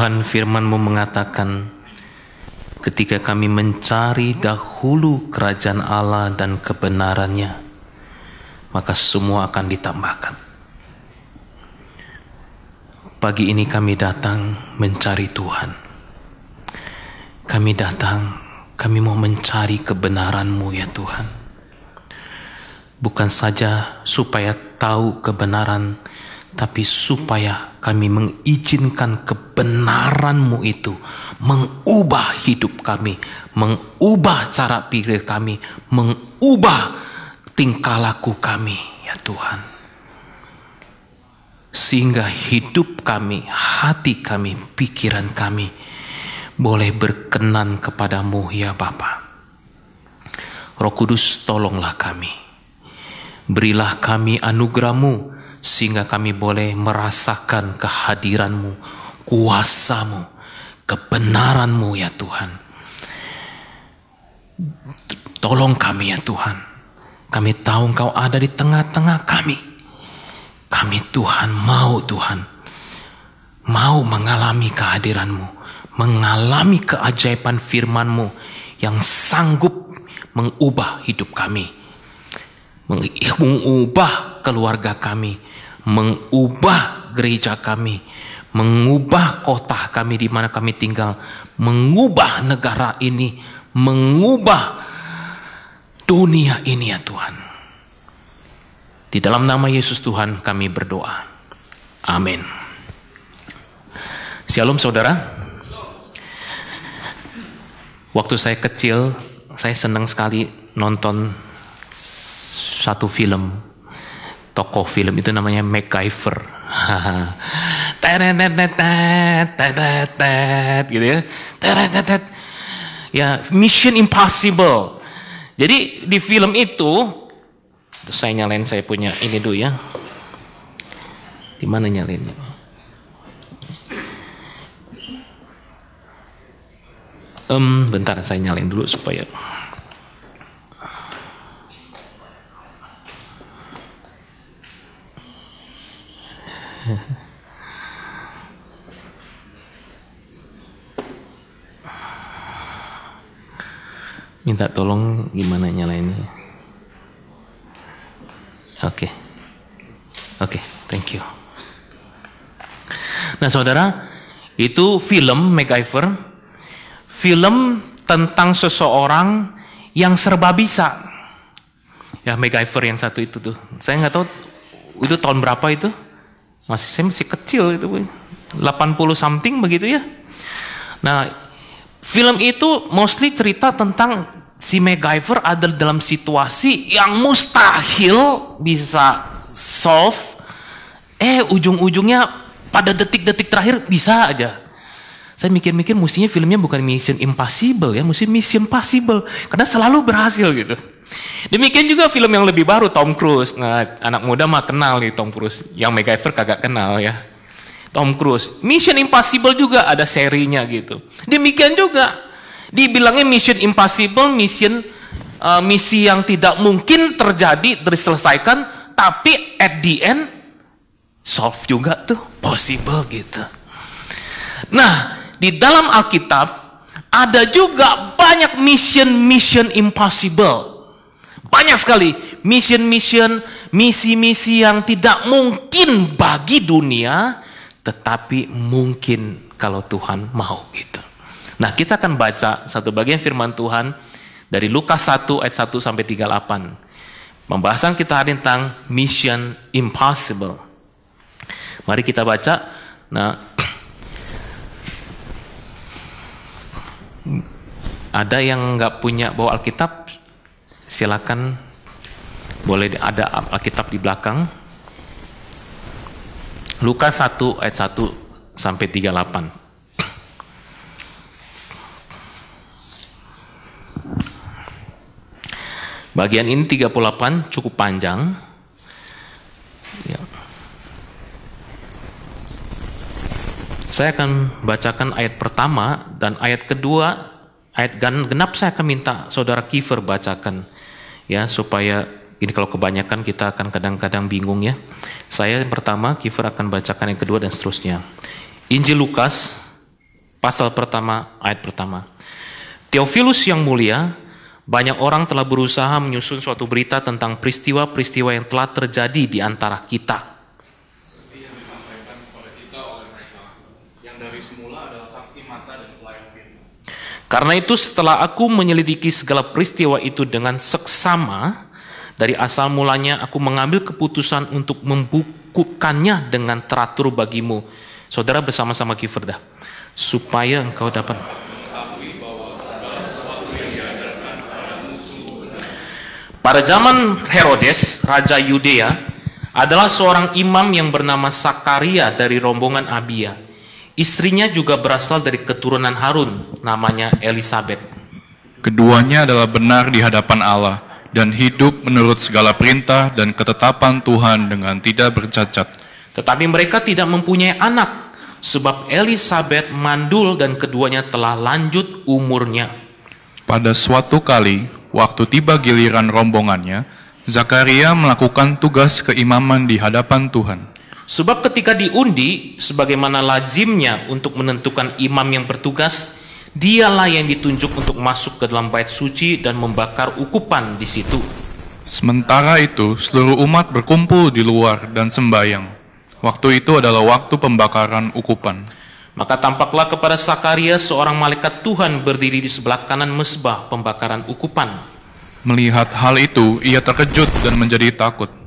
Tuhan firman-Mu mengatakan, ketika kami mencari dahulu kerajaan Allah dan kebenarannya, maka semua akan ditambahkan. Pagi ini kami datang mencari Tuhan. Kami datang, kami mau mencari kebenaran-Mu ya Tuhan. Bukan saja supaya tahu kebenaran, tapi supaya kami mengizinkan kebenaranmu itu mengubah hidup kami, mengubah cara pikir kami, mengubah tingkah laku kami, ya Tuhan. Sehingga hidup kami, hati kami, pikiran kami boleh berkenan kepadamu ya Bapa. Roh Kudus tolonglah kami. Berilah kami anugerahmu sehingga kami boleh merasakan kehadiranmu, kuasamu, kebenaranmu ya Tuhan. Tolong kami ya Tuhan. Kami tahu Engkau ada di tengah-tengah kami. Kami Tuhan mau Tuhan. Mau mengalami kehadiranmu. Mengalami keajaiban firmanmu yang sanggup mengubah hidup kami. Mengubah keluarga kami mengubah gereja kami, mengubah kota kami di mana kami tinggal, mengubah negara ini, mengubah dunia ini ya Tuhan. Di dalam nama Yesus Tuhan kami berdoa. Amin. Shalom saudara. Waktu saya kecil, saya senang sekali nonton satu film tokoh film itu namanya MacGyver. gitu ya. Ya, Mission Impossible. Jadi di film itu, itu saya nyalain saya punya ini dulu ya. Di mana nyalainnya? Um, bentar saya nyalain dulu supaya Minta tolong gimana nyalainnya. Oke. Okay. Oke, okay, thank you. Nah, Saudara, itu film MacGyver. Film tentang seseorang yang serba bisa. Ya, MacGyver yang satu itu tuh. Saya nggak tahu itu tahun berapa itu masih saya masih kecil itu 80 something begitu ya. Nah film itu mostly cerita tentang si MacGyver ada dalam situasi yang mustahil bisa solve. Eh ujung-ujungnya pada detik-detik terakhir bisa aja. Saya mikir-mikir mestinya filmnya bukan Mission Impossible ya, mesti Mission Possible. Karena selalu berhasil gitu. Demikian juga film yang lebih baru Tom Cruise. Nah, anak muda mah kenal nih Tom Cruise. Yang MacGyver kagak kenal ya. Tom Cruise. Mission Impossible juga ada serinya gitu. Demikian juga dibilangnya Mission Impossible, mission uh, misi yang tidak mungkin terjadi diselesaikan, tapi at the end solve juga tuh possible gitu. Nah, di dalam Alkitab ada juga banyak mission-mission impossible. Banyak sekali mission-mission, misi-misi yang tidak mungkin bagi dunia, tetapi mungkin kalau Tuhan mau gitu. Nah, kita akan baca satu bagian firman Tuhan dari Lukas 1 ayat 1 sampai 38. Pembahasan kita hari tentang mission impossible. Mari kita baca. Nah, ada yang nggak punya bawa Alkitab, silakan boleh ada Alkitab di belakang. Lukas 1 ayat 1 sampai 38. Bagian ini 38 cukup panjang. Ya. Saya akan bacakan ayat pertama dan ayat kedua ayat genap saya akan minta saudara Kiefer bacakan ya supaya ini kalau kebanyakan kita akan kadang-kadang bingung ya. Saya yang pertama Kiefer akan bacakan yang kedua dan seterusnya. Injil Lukas pasal pertama, ayat pertama. Theophilus yang mulia, banyak orang telah berusaha menyusun suatu berita tentang peristiwa-peristiwa yang telah terjadi di antara kita. yang disampaikan kepada kita oleh mereka yang dari semula adalah saksi mata dan pelayan firman. Karena itu setelah aku menyelidiki segala peristiwa itu dengan seksama, dari asal mulanya aku mengambil keputusan untuk membukukannya dengan teratur bagimu. Saudara bersama-sama Giverda, supaya engkau dapat Pada zaman Herodes, Raja Yudea, adalah seorang imam yang bernama Sakaria dari rombongan Abia. Istrinya juga berasal dari keturunan Harun, namanya Elizabeth. Keduanya adalah benar di hadapan Allah dan hidup menurut segala perintah dan ketetapan Tuhan dengan tidak bercacat. Tetapi mereka tidak mempunyai anak, sebab Elizabeth mandul dan keduanya telah lanjut umurnya. Pada suatu kali, waktu tiba giliran rombongannya, Zakaria melakukan tugas keimaman di hadapan Tuhan. Sebab ketika diundi, sebagaimana lazimnya untuk menentukan imam yang bertugas, dialah yang ditunjuk untuk masuk ke dalam bait suci dan membakar ukupan di situ. Sementara itu, seluruh umat berkumpul di luar dan sembayang. Waktu itu adalah waktu pembakaran ukupan. Maka tampaklah kepada Sakaria seorang malaikat Tuhan berdiri di sebelah kanan mesbah pembakaran ukupan. Melihat hal itu, ia terkejut dan menjadi takut.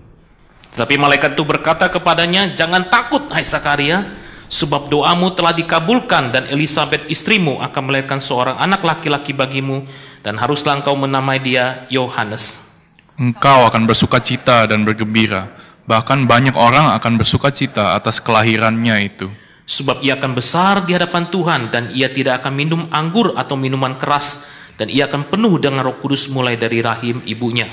Tetapi malaikat itu berkata kepadanya, "Jangan takut, hai Sakaria, sebab doamu telah dikabulkan dan Elizabeth istrimu akan melahirkan seorang anak laki-laki bagimu dan haruslah engkau menamai dia Yohanes." Engkau akan bersuka cita dan bergembira. Bahkan banyak orang akan bersuka cita atas kelahirannya itu. Sebab ia akan besar di hadapan Tuhan dan ia tidak akan minum anggur atau minuman keras dan ia akan penuh dengan roh kudus mulai dari rahim ibunya.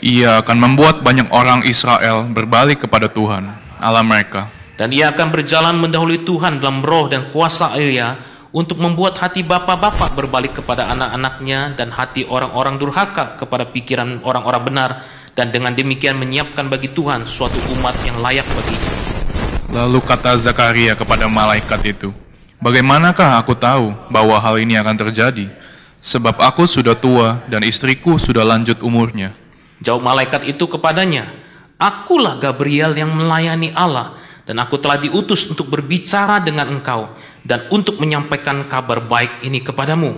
Ia akan membuat banyak orang Israel berbalik kepada Tuhan, Allah mereka. Dan ia akan berjalan mendahului Tuhan dalam roh dan kuasa Elia untuk membuat hati bapak-bapak berbalik kepada anak-anaknya dan hati orang-orang durhaka kepada pikiran orang-orang benar dan dengan demikian menyiapkan bagi Tuhan suatu umat yang layak baginya. Lalu kata Zakaria kepada malaikat itu, Bagaimanakah aku tahu bahwa hal ini akan terjadi? Sebab aku sudah tua dan istriku sudah lanjut umurnya. Jawab malaikat itu kepadanya, Akulah Gabriel yang melayani Allah dan aku telah diutus untuk berbicara dengan engkau dan untuk menyampaikan kabar baik ini kepadamu.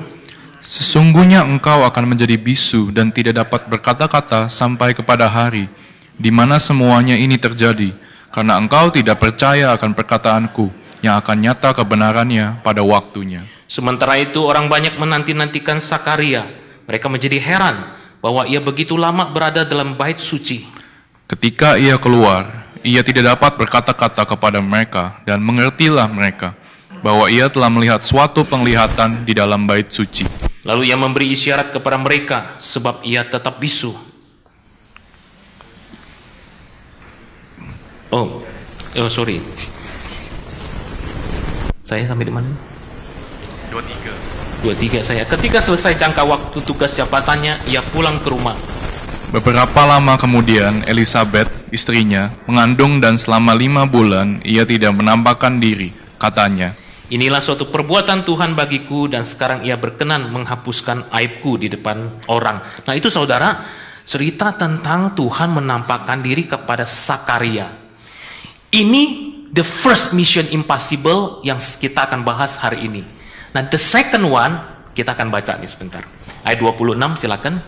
Sesungguhnya engkau akan menjadi bisu dan tidak dapat berkata-kata sampai kepada hari di mana semuanya ini terjadi, karena engkau tidak percaya akan perkataanku yang akan nyata kebenarannya pada waktunya. Sementara itu orang banyak menanti-nantikan Sakaria. Mereka menjadi heran bahwa ia begitu lama berada dalam bait suci. Ketika ia keluar, ia tidak dapat berkata-kata kepada mereka dan mengertilah mereka bahwa ia telah melihat suatu penglihatan di dalam bait suci. Lalu ia memberi isyarat kepada mereka sebab ia tetap bisu. Oh, oh sorry. Saya sampai di mana? Dua tiga. Dua tiga saya. Ketika selesai jangka waktu tugas jabatannya, ia pulang ke rumah. Beberapa lama kemudian, Elizabeth, istrinya, mengandung dan selama lima bulan ia tidak menampakkan diri. Katanya, Inilah suatu perbuatan Tuhan bagiku dan sekarang ia berkenan menghapuskan aibku di depan orang. Nah itu saudara, cerita tentang Tuhan menampakkan diri kepada Sakaria. Ini the first mission impossible yang kita akan bahas hari ini. Nah the second one, kita akan baca nih sebentar. Ayat 26 silakan.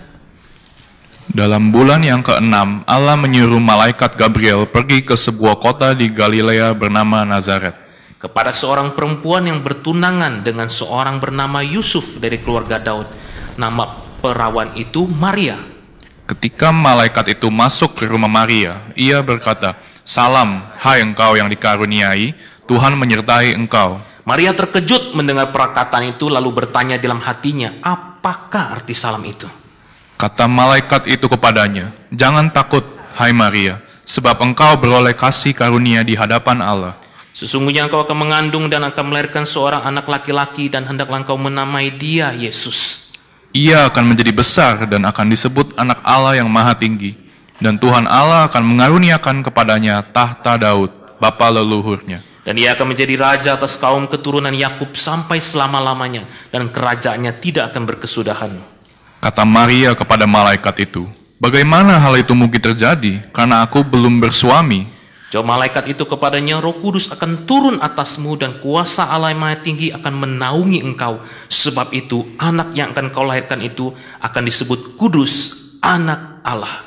Dalam bulan yang keenam, Allah menyuruh malaikat Gabriel pergi ke sebuah kota di Galilea bernama Nazaret. Kepada seorang perempuan yang bertunangan dengan seorang bernama Yusuf dari keluarga Daud. Nama perawan itu Maria. Ketika malaikat itu masuk ke rumah Maria, ia berkata, Salam, hai engkau yang dikaruniai, Tuhan menyertai engkau. Maria terkejut mendengar perkataan itu lalu bertanya dalam hatinya, apakah arti salam itu? Kata malaikat itu kepadanya, Jangan takut, hai Maria, sebab engkau beroleh kasih karunia di hadapan Allah. Sesungguhnya engkau akan mengandung dan akan melahirkan seorang anak laki-laki dan hendaklah engkau menamai dia Yesus. Ia akan menjadi besar dan akan disebut anak Allah yang maha tinggi. Dan Tuhan Allah akan mengaruniakan kepadanya tahta Daud, bapa leluhurnya. Dan ia akan menjadi raja atas kaum keturunan Yakub sampai selama-lamanya dan kerajaannya tidak akan berkesudahan. Kata Maria kepada malaikat itu, Bagaimana hal itu mungkin terjadi karena aku belum bersuami? Jawab malaikat itu kepadanya, Roh Kudus akan turun atasmu dan kuasa Allah yang Maha Tinggi akan menaungi engkau. Sebab itu anak yang akan kau lahirkan itu akan disebut kudus, anak Allah.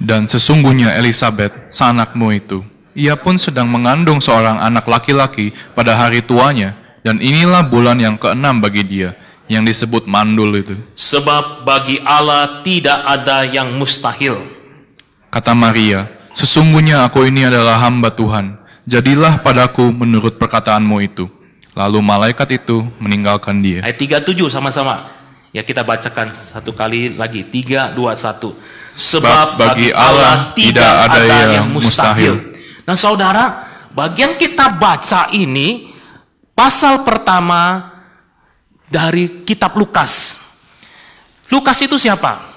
Dan sesungguhnya Elizabeth, sanakmu itu, ia pun sedang mengandung seorang anak laki-laki pada hari tuanya, dan inilah bulan yang keenam bagi dia, yang disebut mandul itu. Sebab bagi Allah tidak ada yang mustahil. Kata Maria, Sesungguhnya aku ini adalah hamba Tuhan, jadilah padaku menurut perkataanmu itu. Lalu malaikat itu meninggalkan dia. Ayat 37 sama-sama. Ya kita bacakan satu kali lagi. 3, 2, 1. Sebab bagi Allah tidak ada yang mustahil. Nah saudara, bagian kita baca ini, pasal pertama dari kitab Lukas. Lukas itu siapa?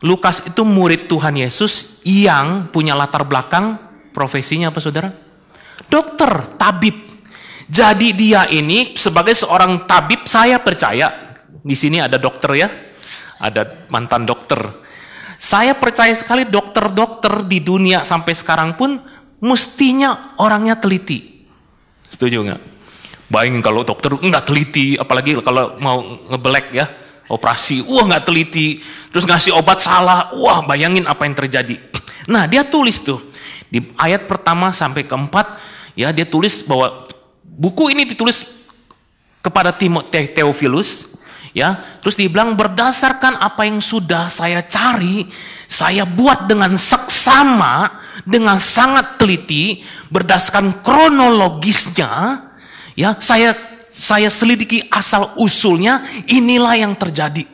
Lukas itu murid Tuhan Yesus yang punya latar belakang profesinya apa saudara? Dokter, tabib. Jadi dia ini sebagai seorang tabib saya percaya di sini ada dokter ya, ada mantan dokter. Saya percaya sekali dokter-dokter di dunia sampai sekarang pun mestinya orangnya teliti. Setuju nggak? Bayangin kalau dokter nggak teliti, apalagi kalau mau ngebelek ya, operasi, wah nggak teliti, terus ngasih obat salah, wah bayangin apa yang terjadi. Nah dia tulis tuh di ayat pertama sampai keempat, ya dia tulis bahwa buku ini ditulis kepada Theophilus, ya terus dibilang berdasarkan apa yang sudah saya cari, saya buat dengan seksama, dengan sangat teliti, berdasarkan kronologisnya, ya saya saya selidiki asal usulnya, inilah yang terjadi.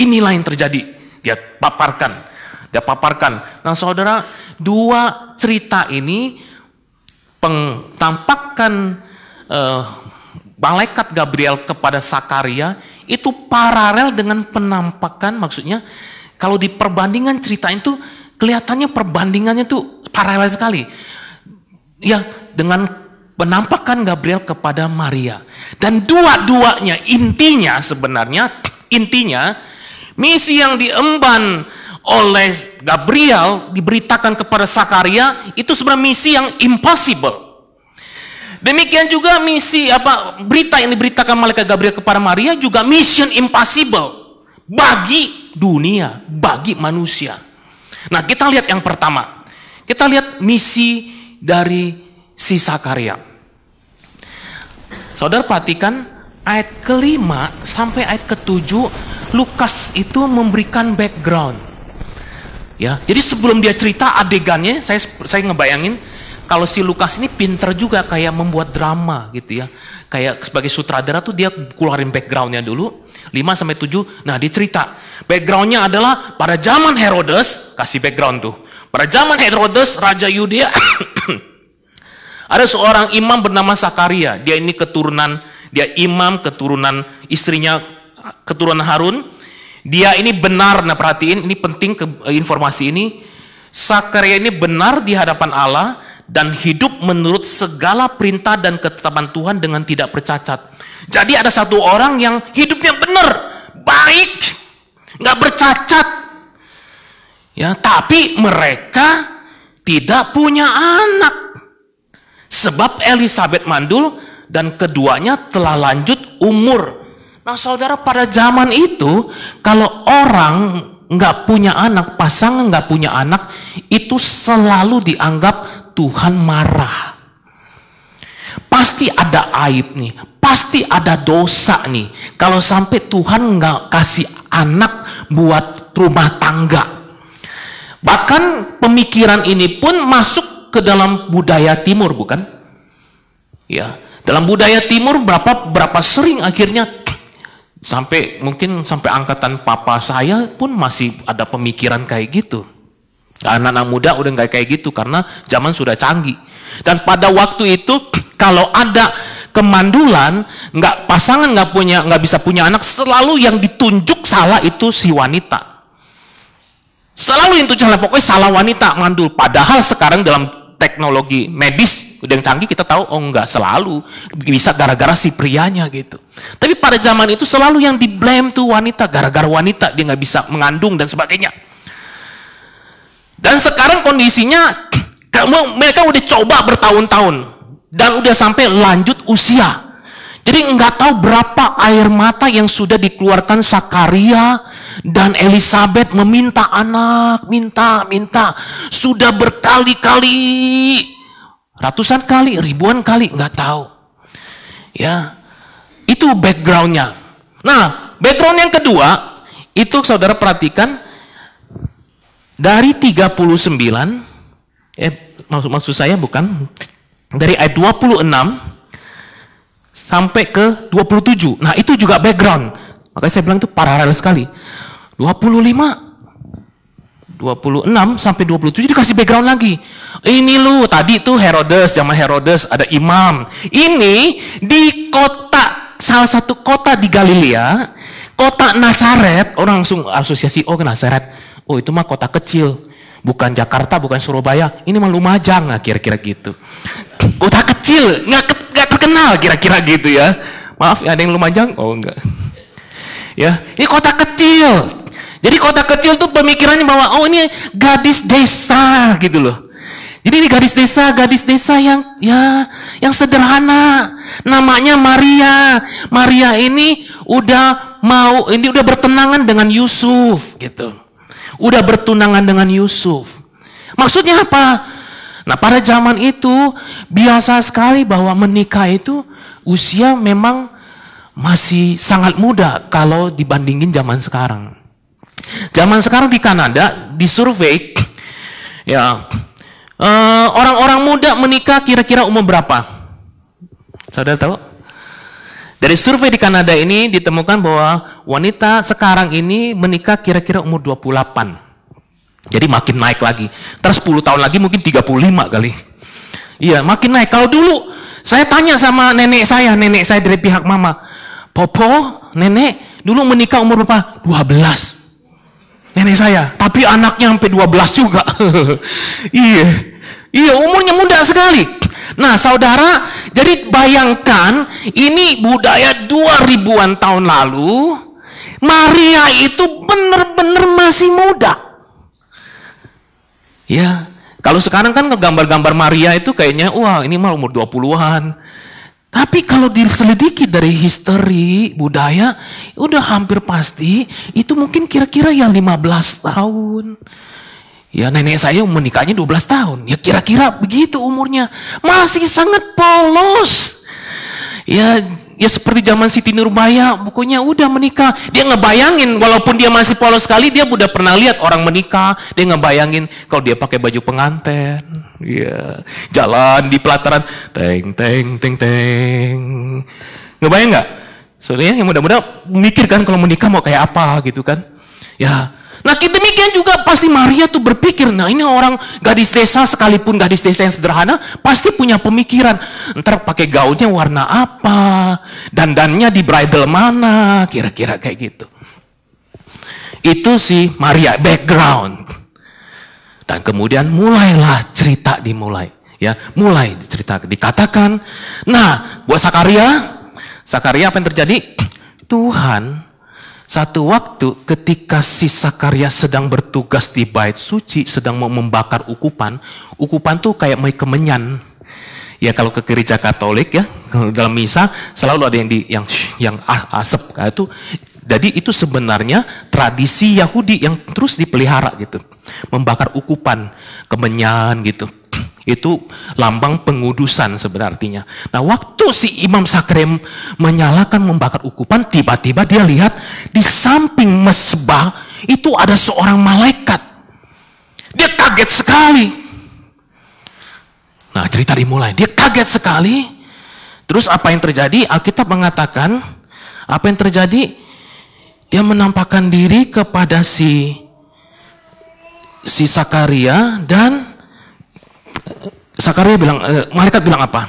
Inilah yang terjadi. Dia paparkan. Dia paparkan. Nah saudara, dua cerita ini pentampakan uh, malaikat Gabriel kepada Sakaria itu paralel dengan penampakan maksudnya kalau di perbandingan cerita itu kelihatannya perbandingannya itu paralel sekali. Ya, dengan penampakan Gabriel kepada Maria. Dan dua-duanya intinya sebenarnya intinya misi yang diemban oleh Gabriel diberitakan kepada Sakaria itu sebenarnya misi yang impossible. Demikian juga misi apa berita yang diberitakan malaikat Gabriel kepada Maria juga mission impossible bagi dunia, bagi manusia. Nah, kita lihat yang pertama. Kita lihat misi dari si Sakaria. Saudara perhatikan ayat kelima sampai ayat ketujuh Lukas itu memberikan background. Ya, jadi sebelum dia cerita adegannya, saya saya ngebayangin kalau si Lukas ini pinter juga kayak membuat drama gitu ya. Kayak sebagai sutradara tuh dia keluarin backgroundnya dulu 5 sampai 7. Nah, dia cerita. Backgroundnya adalah pada zaman Herodes, kasih background tuh. Pada zaman Herodes, Raja Yudea Ada seorang imam bernama Sakaria. Dia ini keturunan, dia imam keturunan istrinya keturunan Harun. Dia ini benar, nah perhatiin, ini penting ke, informasi ini. Sakaria ini benar di hadapan Allah dan hidup menurut segala perintah dan ketetapan Tuhan dengan tidak bercacat. Jadi ada satu orang yang hidupnya benar, baik, nggak bercacat. Ya, tapi mereka tidak punya anak. Sebab Elizabeth mandul dan keduanya telah lanjut umur. Nah saudara pada zaman itu kalau orang nggak punya anak, pasangan nggak punya anak, itu selalu dianggap Tuhan marah. Pasti ada aib nih, pasti ada dosa nih. Kalau sampai Tuhan nggak kasih anak buat rumah tangga. Bahkan pemikiran ini pun masuk ke dalam budaya timur bukan? Ya, dalam budaya timur berapa berapa sering akhirnya sampai mungkin sampai angkatan papa saya pun masih ada pemikiran kayak gitu. Anak-anak muda udah nggak kayak gitu karena zaman sudah canggih. Dan pada waktu itu kalau ada kemandulan, nggak pasangan nggak punya nggak bisa punya anak, selalu yang ditunjuk salah itu si wanita. Selalu itu salah pokoknya salah wanita mandul. Padahal sekarang dalam teknologi medis udah yang canggih kita tahu oh enggak selalu bisa gara-gara si prianya gitu. Tapi pada zaman itu selalu yang di blame tuh wanita gara-gara wanita dia nggak bisa mengandung dan sebagainya. Dan sekarang kondisinya kamu mereka udah coba bertahun-tahun dan udah sampai lanjut usia. Jadi nggak tahu berapa air mata yang sudah dikeluarkan Sakaria dan Elizabeth meminta anak, minta, minta. Sudah berkali-kali, ratusan kali, ribuan kali, nggak tahu. Ya, itu backgroundnya. Nah, background yang kedua, itu saudara perhatikan, dari 39, eh maksud, maksud saya bukan, dari ayat 26, sampai ke 27. Nah, itu juga background. Makanya saya bilang itu paralel sekali. 25 26 sampai 27 dikasih background lagi. Ini lu tadi tuh Herodes, zaman Herodes ada imam. Ini di kota salah satu kota di Galilea, kota Nazaret, orang langsung asosiasi oh ke Nazaret. Oh itu mah kota kecil, bukan Jakarta, bukan Surabaya. Ini mah Lumajang, nah, kira-kira gitu. Kota kecil, nggak nggak terkenal kira-kira gitu ya. Maaf, ada yang Lumajang? Oh enggak. Ya, ini kota kecil. Jadi kota kecil tuh pemikirannya bahwa oh ini gadis desa gitu loh. Jadi ini gadis desa, gadis desa yang ya yang sederhana. Namanya Maria. Maria ini udah mau ini udah bertenangan dengan Yusuf gitu. Udah bertunangan dengan Yusuf. Maksudnya apa? Nah, pada zaman itu biasa sekali bahwa menikah itu usia memang masih sangat muda kalau dibandingin zaman sekarang. Zaman sekarang di Kanada di survei ya eh, orang-orang uh, muda menikah kira-kira umur berapa? Saudara tahu? Dari survei di Kanada ini ditemukan bahwa wanita sekarang ini menikah kira-kira umur 28. Jadi makin naik lagi. Terus 10 tahun lagi mungkin 35 kali. Iya, makin naik. Kalau dulu saya tanya sama nenek saya, nenek saya dari pihak mama. Popo, nenek, dulu menikah umur berapa? 12 nenek saya. Tapi anaknya sampai 12 juga. iya. Iya, umurnya muda sekali. Nah, saudara, jadi bayangkan ini budaya 2000-an tahun lalu, Maria itu benar-benar masih muda. Ya, kalau sekarang kan gambar-gambar Maria itu kayaknya, wah ini mah umur 20-an. Tapi kalau diselidiki dari history budaya, udah hampir pasti itu mungkin kira-kira yang 15 tahun. Ya nenek saya menikahnya 12 tahun. Ya kira-kira begitu umurnya. Masih sangat polos. Ya ya seperti zaman Siti Nurbaya, pokoknya udah menikah. Dia ngebayangin, walaupun dia masih polos sekali, dia udah pernah lihat orang menikah. Dia ngebayangin kalau dia pakai baju pengantin, ya jalan di pelataran, teng teng teng teng. Ngebayang nggak? Soalnya yang muda-muda mikir kan kalau menikah mau kayak apa gitu kan? Ya, Nah demikian juga pasti Maria tuh berpikir, nah ini orang gadis desa sekalipun gadis desa yang sederhana pasti punya pemikiran. Ntar pakai gaunnya warna apa, dandannya di bridal mana, kira-kira kayak gitu. Itu si Maria background. Dan kemudian mulailah cerita dimulai. Ya, mulai cerita dikatakan. Nah, buat Sakaria, Sakaria apa yang terjadi? Tuhan satu waktu ketika si Sakaria sedang bertugas di bait suci, sedang mau membakar ukupan, ukupan tuh kayak mau kemenyan. Ya kalau ke gereja Katolik ya, dalam misa selalu ada yang di yang yang asap kayak itu. Jadi itu sebenarnya tradisi Yahudi yang terus dipelihara gitu. Membakar ukupan, kemenyan gitu. Itu lambang pengudusan sebenarnya. Nah waktu si Imam Sakrem menyalakan membakar ukupan, tiba-tiba dia lihat di samping mesbah itu ada seorang malaikat. Dia kaget sekali. Nah cerita dimulai, dia kaget sekali. Terus apa yang terjadi? Alkitab mengatakan, apa yang terjadi? Dia menampakkan diri kepada si si Sakaria dan Sakaria bilang, eh, malaikat bilang apa?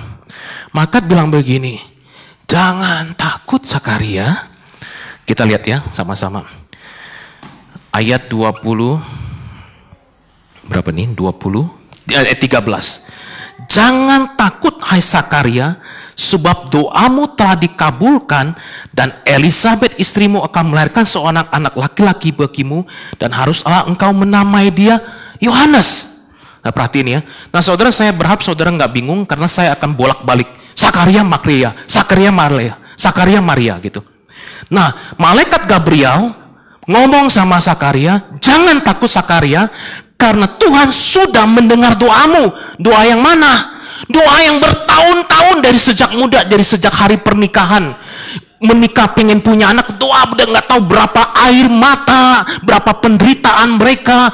Malaikat bilang begini, jangan takut Sakaria. Kita lihat ya sama-sama. Ayat 20, berapa nih? 20, eh, 13. Jangan takut hai Sakaria, sebab doamu telah dikabulkan dan Elizabeth istrimu akan melahirkan seorang anak laki-laki bagimu dan haruslah engkau menamai dia Yohanes. Nah perhatiin ya. Nah saudara saya berharap saudara nggak bingung karena saya akan bolak-balik. Sakaria Maria, Sakaria Maria, Sakaria Maria gitu. Nah malaikat Gabriel ngomong sama Sakaria, jangan takut Sakaria karena Tuhan sudah mendengar doamu. Doa yang mana? Doa yang bertahun-tahun dari sejak muda, dari sejak hari pernikahan. Menikah pengen punya anak, doa udah nggak tahu berapa air mata, berapa penderitaan mereka.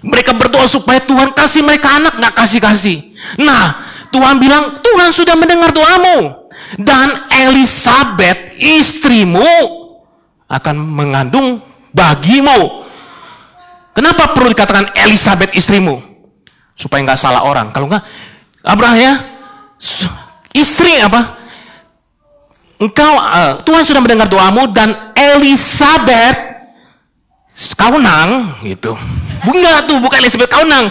Mereka berdoa supaya Tuhan kasih mereka anak, nggak kasih-kasih. Nah, Tuhan bilang, Tuhan sudah mendengar doamu. Dan Elizabeth, istrimu, akan mengandung bagimu. Kenapa perlu dikatakan Elizabeth istrimu? Supaya nggak salah orang. Kalau nggak, Abraham ya, istri apa? Engkau, uh, Tuhan sudah mendengar doamu dan Elizabeth kaunang gitu. Bunga tuh bukan Elizabeth kaunang.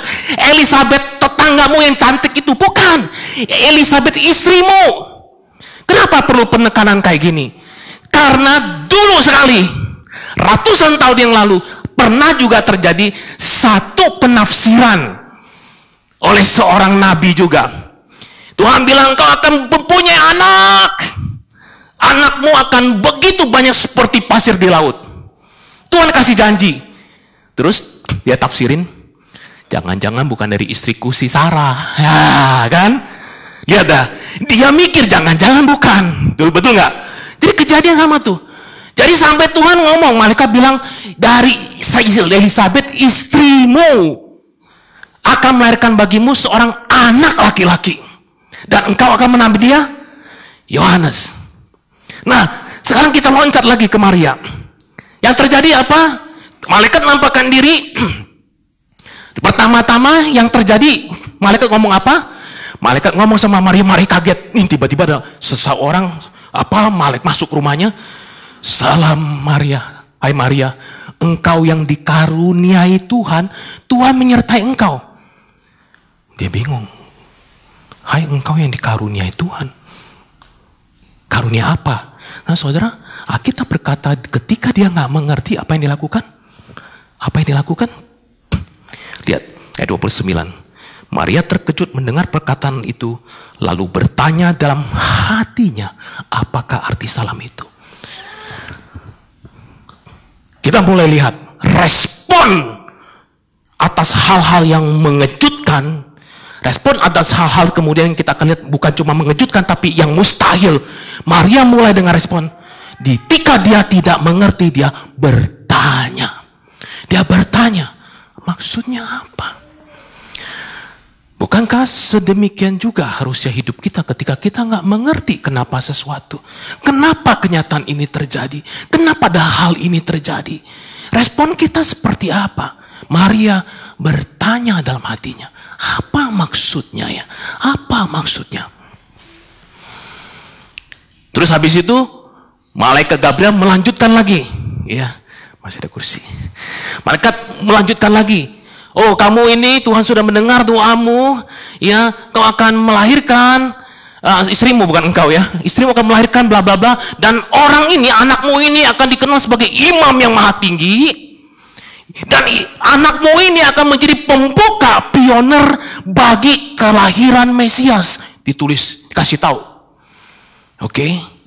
Elizabeth tetanggamu yang cantik itu bukan. Elizabeth istrimu. Kenapa perlu penekanan kayak gini? Karena dulu sekali, ratusan tahun yang lalu, pernah juga terjadi satu penafsiran oleh seorang nabi juga. Tuhan bilang kau akan mempunyai anak. Anakmu akan begitu banyak seperti pasir di laut. Tuhan kasih janji. Terus dia tafsirin, jangan-jangan bukan dari istriku si Sarah. Ya kan? Ya dah. Dia mikir jangan-jangan bukan. Betul betul nggak? Jadi kejadian sama tuh. Jadi sampai Tuhan ngomong, malaikat bilang, dari Elizabeth istrimu akan melahirkan bagimu seorang anak laki-laki. Dan engkau akan menambil dia, Yohanes. Nah, sekarang kita loncat lagi ke Maria. Yang terjadi apa? Malaikat nampakkan diri. Pertama-tama yang terjadi, malaikat ngomong apa? Malaikat ngomong sama Maria, Maria kaget. Nih tiba-tiba ada seseorang apa malaikat masuk rumahnya Salam Maria, hai Maria, engkau yang dikaruniai Tuhan, Tuhan menyertai engkau. Dia bingung. Hai engkau yang dikaruniai Tuhan. Karunia apa? Nah saudara, kita berkata ketika dia nggak mengerti apa yang dilakukan. Apa yang dilakukan? Lihat, ayat 29. Maria terkejut mendengar perkataan itu, lalu bertanya dalam hatinya, apakah arti salam itu? Kita mulai lihat respon atas hal-hal yang mengejutkan. Respon atas hal-hal kemudian kita akan lihat bukan cuma mengejutkan tapi yang mustahil. Maria mulai dengan respon. Ketika dia tidak mengerti dia bertanya. Dia bertanya, maksudnya apa? Bukankah sedemikian juga harusnya hidup kita ketika kita nggak mengerti kenapa sesuatu? Kenapa kenyataan ini terjadi? Kenapa ada hal ini terjadi? Respon kita seperti apa? Maria bertanya dalam hatinya, apa maksudnya ya? Apa maksudnya? Terus habis itu malaikat Gabriel melanjutkan lagi, ya masih ada kursi. Malaikat melanjutkan lagi, Oh, kamu ini Tuhan sudah mendengar doamu, ya, kau akan melahirkan uh, istrimu bukan engkau ya. Istrimu akan melahirkan bla bla bla dan orang ini, anakmu ini akan dikenal sebagai imam yang maha tinggi. Dan anakmu ini akan menjadi pembuka pioner bagi kelahiran Mesias. Ditulis, kasih tahu. Oke. Okay?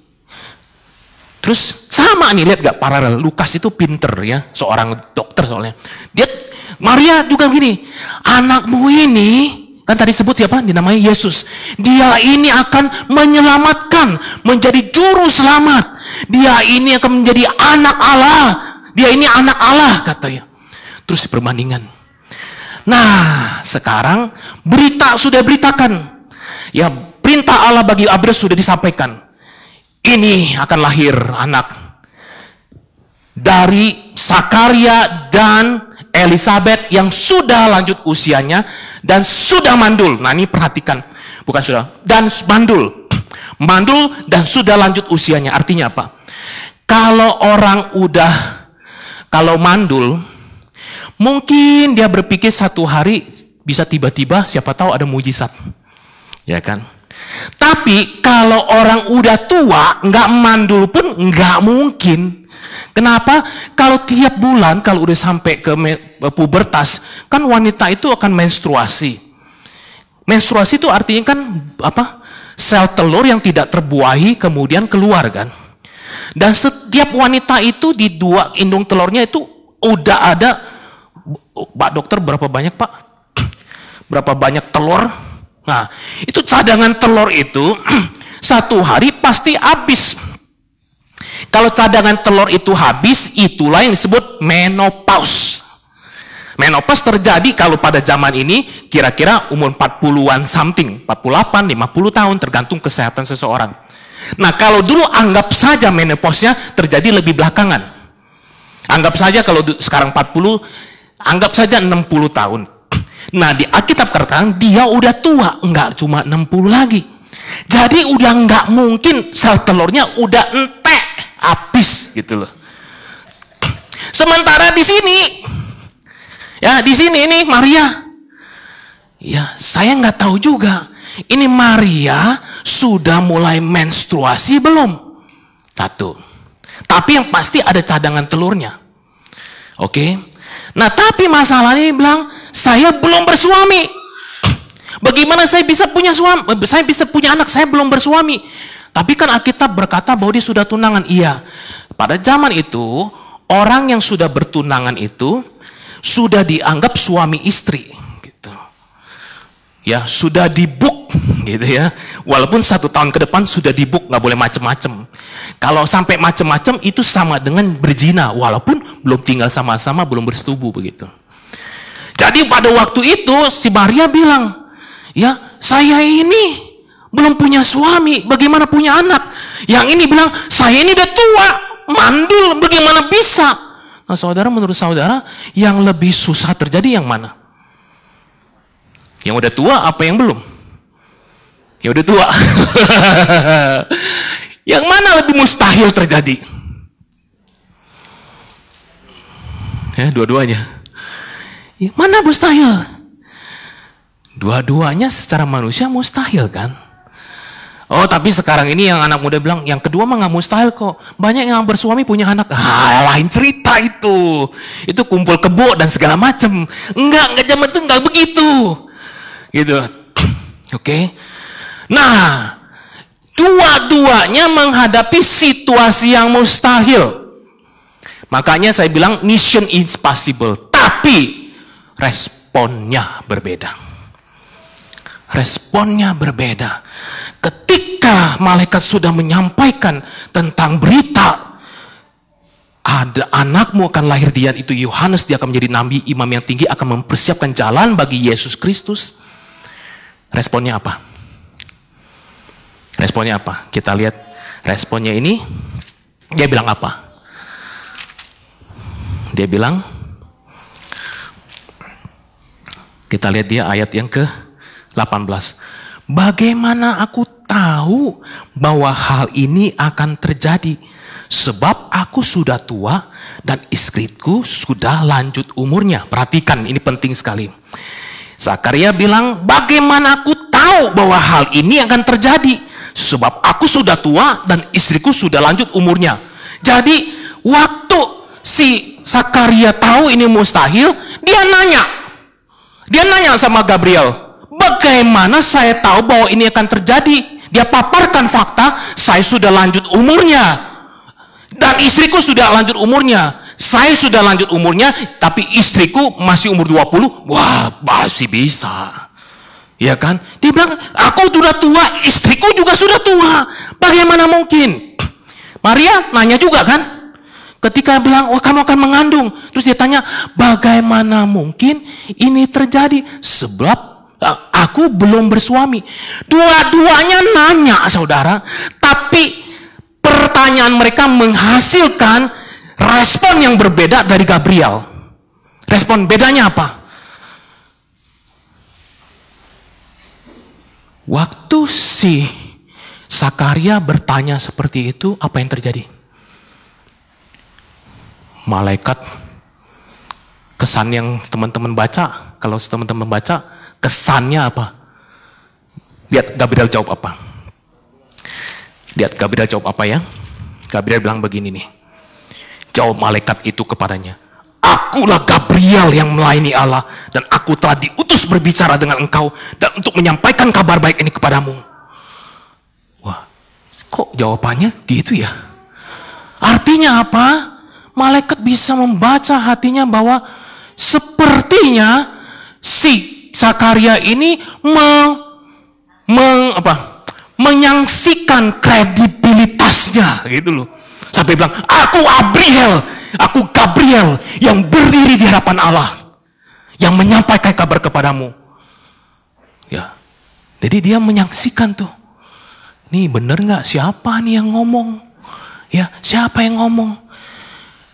Terus sama nih, lihat gak paralel. Lukas itu pinter ya, seorang dokter soalnya. Dia Maria juga gini, anakmu ini, kan tadi sebut siapa? Dinamai Yesus. Dia ini akan menyelamatkan, menjadi juru selamat. Dia ini akan menjadi anak Allah. Dia ini anak Allah, katanya. Terus perbandingan. Nah, sekarang berita sudah beritakan. Ya, perintah Allah bagi Abraham sudah disampaikan. Ini akan lahir anak dari Sakaria dan Elizabeth yang sudah lanjut usianya dan sudah mandul. Nah ini perhatikan, bukan sudah, dan mandul. Mandul dan sudah lanjut usianya. Artinya apa? Kalau orang udah, kalau mandul, mungkin dia berpikir satu hari bisa tiba-tiba siapa tahu ada mujizat. Ya kan? Tapi kalau orang udah tua, nggak mandul pun nggak mungkin. Kenapa? Kalau tiap bulan, kalau udah sampai ke pubertas, kan wanita itu akan menstruasi. Menstruasi itu artinya kan apa? Sel telur yang tidak terbuahi kemudian keluar kan. Dan setiap wanita itu di dua indung telurnya itu udah ada Pak dokter berapa banyak Pak? Berapa banyak telur? Nah, itu cadangan telur itu satu hari pasti habis. Kalau cadangan telur itu habis, itulah yang disebut menopause. Menopause terjadi kalau pada zaman ini kira-kira umur 40-an something, 48, 50 tahun tergantung kesehatan seseorang. Nah, kalau dulu anggap saja menopause-nya terjadi lebih belakangan. Anggap saja kalau sekarang 40, anggap saja 60 tahun. Nah, di Alkitab katakan dia udah tua, enggak cuma 60 lagi. Jadi udah enggak mungkin sel telurnya udah entek habis gitu loh. Sementara di sini, ya di sini ini Maria, ya saya nggak tahu juga. Ini Maria sudah mulai menstruasi belum? Satu. Tapi yang pasti ada cadangan telurnya. Oke. Nah tapi masalahnya ini bilang saya belum bersuami. Bagaimana saya bisa punya suami? Saya bisa punya anak? Saya belum bersuami. Tapi kan Alkitab berkata bahwa dia sudah tunangan. Iya. Pada zaman itu, orang yang sudah bertunangan itu sudah dianggap suami istri. Gitu. Ya, sudah dibuk gitu ya. Walaupun satu tahun ke depan sudah dibuk, nggak boleh macem-macem. Kalau sampai macem-macem itu sama dengan berzina, walaupun belum tinggal sama-sama, belum bersetubuh begitu. Jadi pada waktu itu si Maria bilang, ya saya ini belum punya suami, bagaimana punya anak? Yang ini bilang, saya ini udah tua, mandul, bagaimana bisa? Nah saudara, menurut saudara, yang lebih susah terjadi yang mana? Yang udah tua apa yang belum? Ya udah tua. yang mana lebih mustahil terjadi? Ya, dua-duanya. Yang mana mustahil? Dua-duanya secara manusia mustahil kan? Oh tapi sekarang ini yang anak muda bilang, yang kedua mah nggak mustahil kok. Banyak yang bersuami punya anak. Ah, lain cerita itu. Itu kumpul kebo dan segala macem. Enggak, enggak zaman itu enggak begitu. Gitu. Oke. Okay. Nah, dua-duanya menghadapi situasi yang mustahil. Makanya saya bilang mission is possible. Tapi responnya berbeda. Responnya berbeda ketika malaikat sudah menyampaikan tentang berita ada anakmu akan lahir dia itu Yohanes dia akan menjadi nabi imam yang tinggi akan mempersiapkan jalan bagi Yesus Kristus responnya apa responnya apa kita lihat responnya ini dia bilang apa dia bilang kita lihat dia ayat yang ke 18 bagaimana aku tahu bahwa hal ini akan terjadi. Sebab aku sudah tua dan istriku sudah lanjut umurnya. Perhatikan, ini penting sekali. Zakaria bilang, bagaimana aku tahu bahwa hal ini akan terjadi? Sebab aku sudah tua dan istriku sudah lanjut umurnya. Jadi, waktu si Zakaria tahu ini mustahil, dia nanya. Dia nanya sama Gabriel, bagaimana saya tahu bahwa ini akan terjadi? Dia paparkan fakta, saya sudah lanjut umurnya. Dan istriku sudah lanjut umurnya. Saya sudah lanjut umurnya, tapi istriku masih umur 20. Wah, masih bisa. Ya kan? Dia bilang, aku sudah tua, istriku juga sudah tua. Bagaimana mungkin? Maria nanya juga kan? Ketika bilang, wah kamu akan mengandung. Terus dia tanya, bagaimana mungkin ini terjadi? Sebab Aku belum bersuami. Dua-duanya nanya, saudara. Tapi pertanyaan mereka menghasilkan respon yang berbeda dari Gabriel. Respon bedanya apa? Waktu si Sakaria bertanya seperti itu, apa yang terjadi? Malaikat kesan yang teman-teman baca, kalau teman-teman baca, kesannya apa? Lihat Gabriel jawab apa. Lihat Gabriel jawab apa ya. Gabriel bilang begini nih. Jawab malaikat itu kepadanya. Akulah Gabriel yang melayani Allah dan aku telah diutus berbicara dengan engkau dan untuk menyampaikan kabar baik ini kepadamu. Wah, kok jawabannya gitu ya? Artinya apa? Malaikat bisa membaca hatinya bahwa sepertinya si Sakaria ini meng, meng, apa, menyangsikan kredibilitasnya gitu loh. Sampai bilang, aku Gabriel, aku Gabriel yang berdiri di hadapan Allah. Yang menyampaikan kabar kepadamu. Ya, jadi dia menyaksikan tuh. Nih bener nggak siapa nih yang ngomong? Ya, siapa yang ngomong?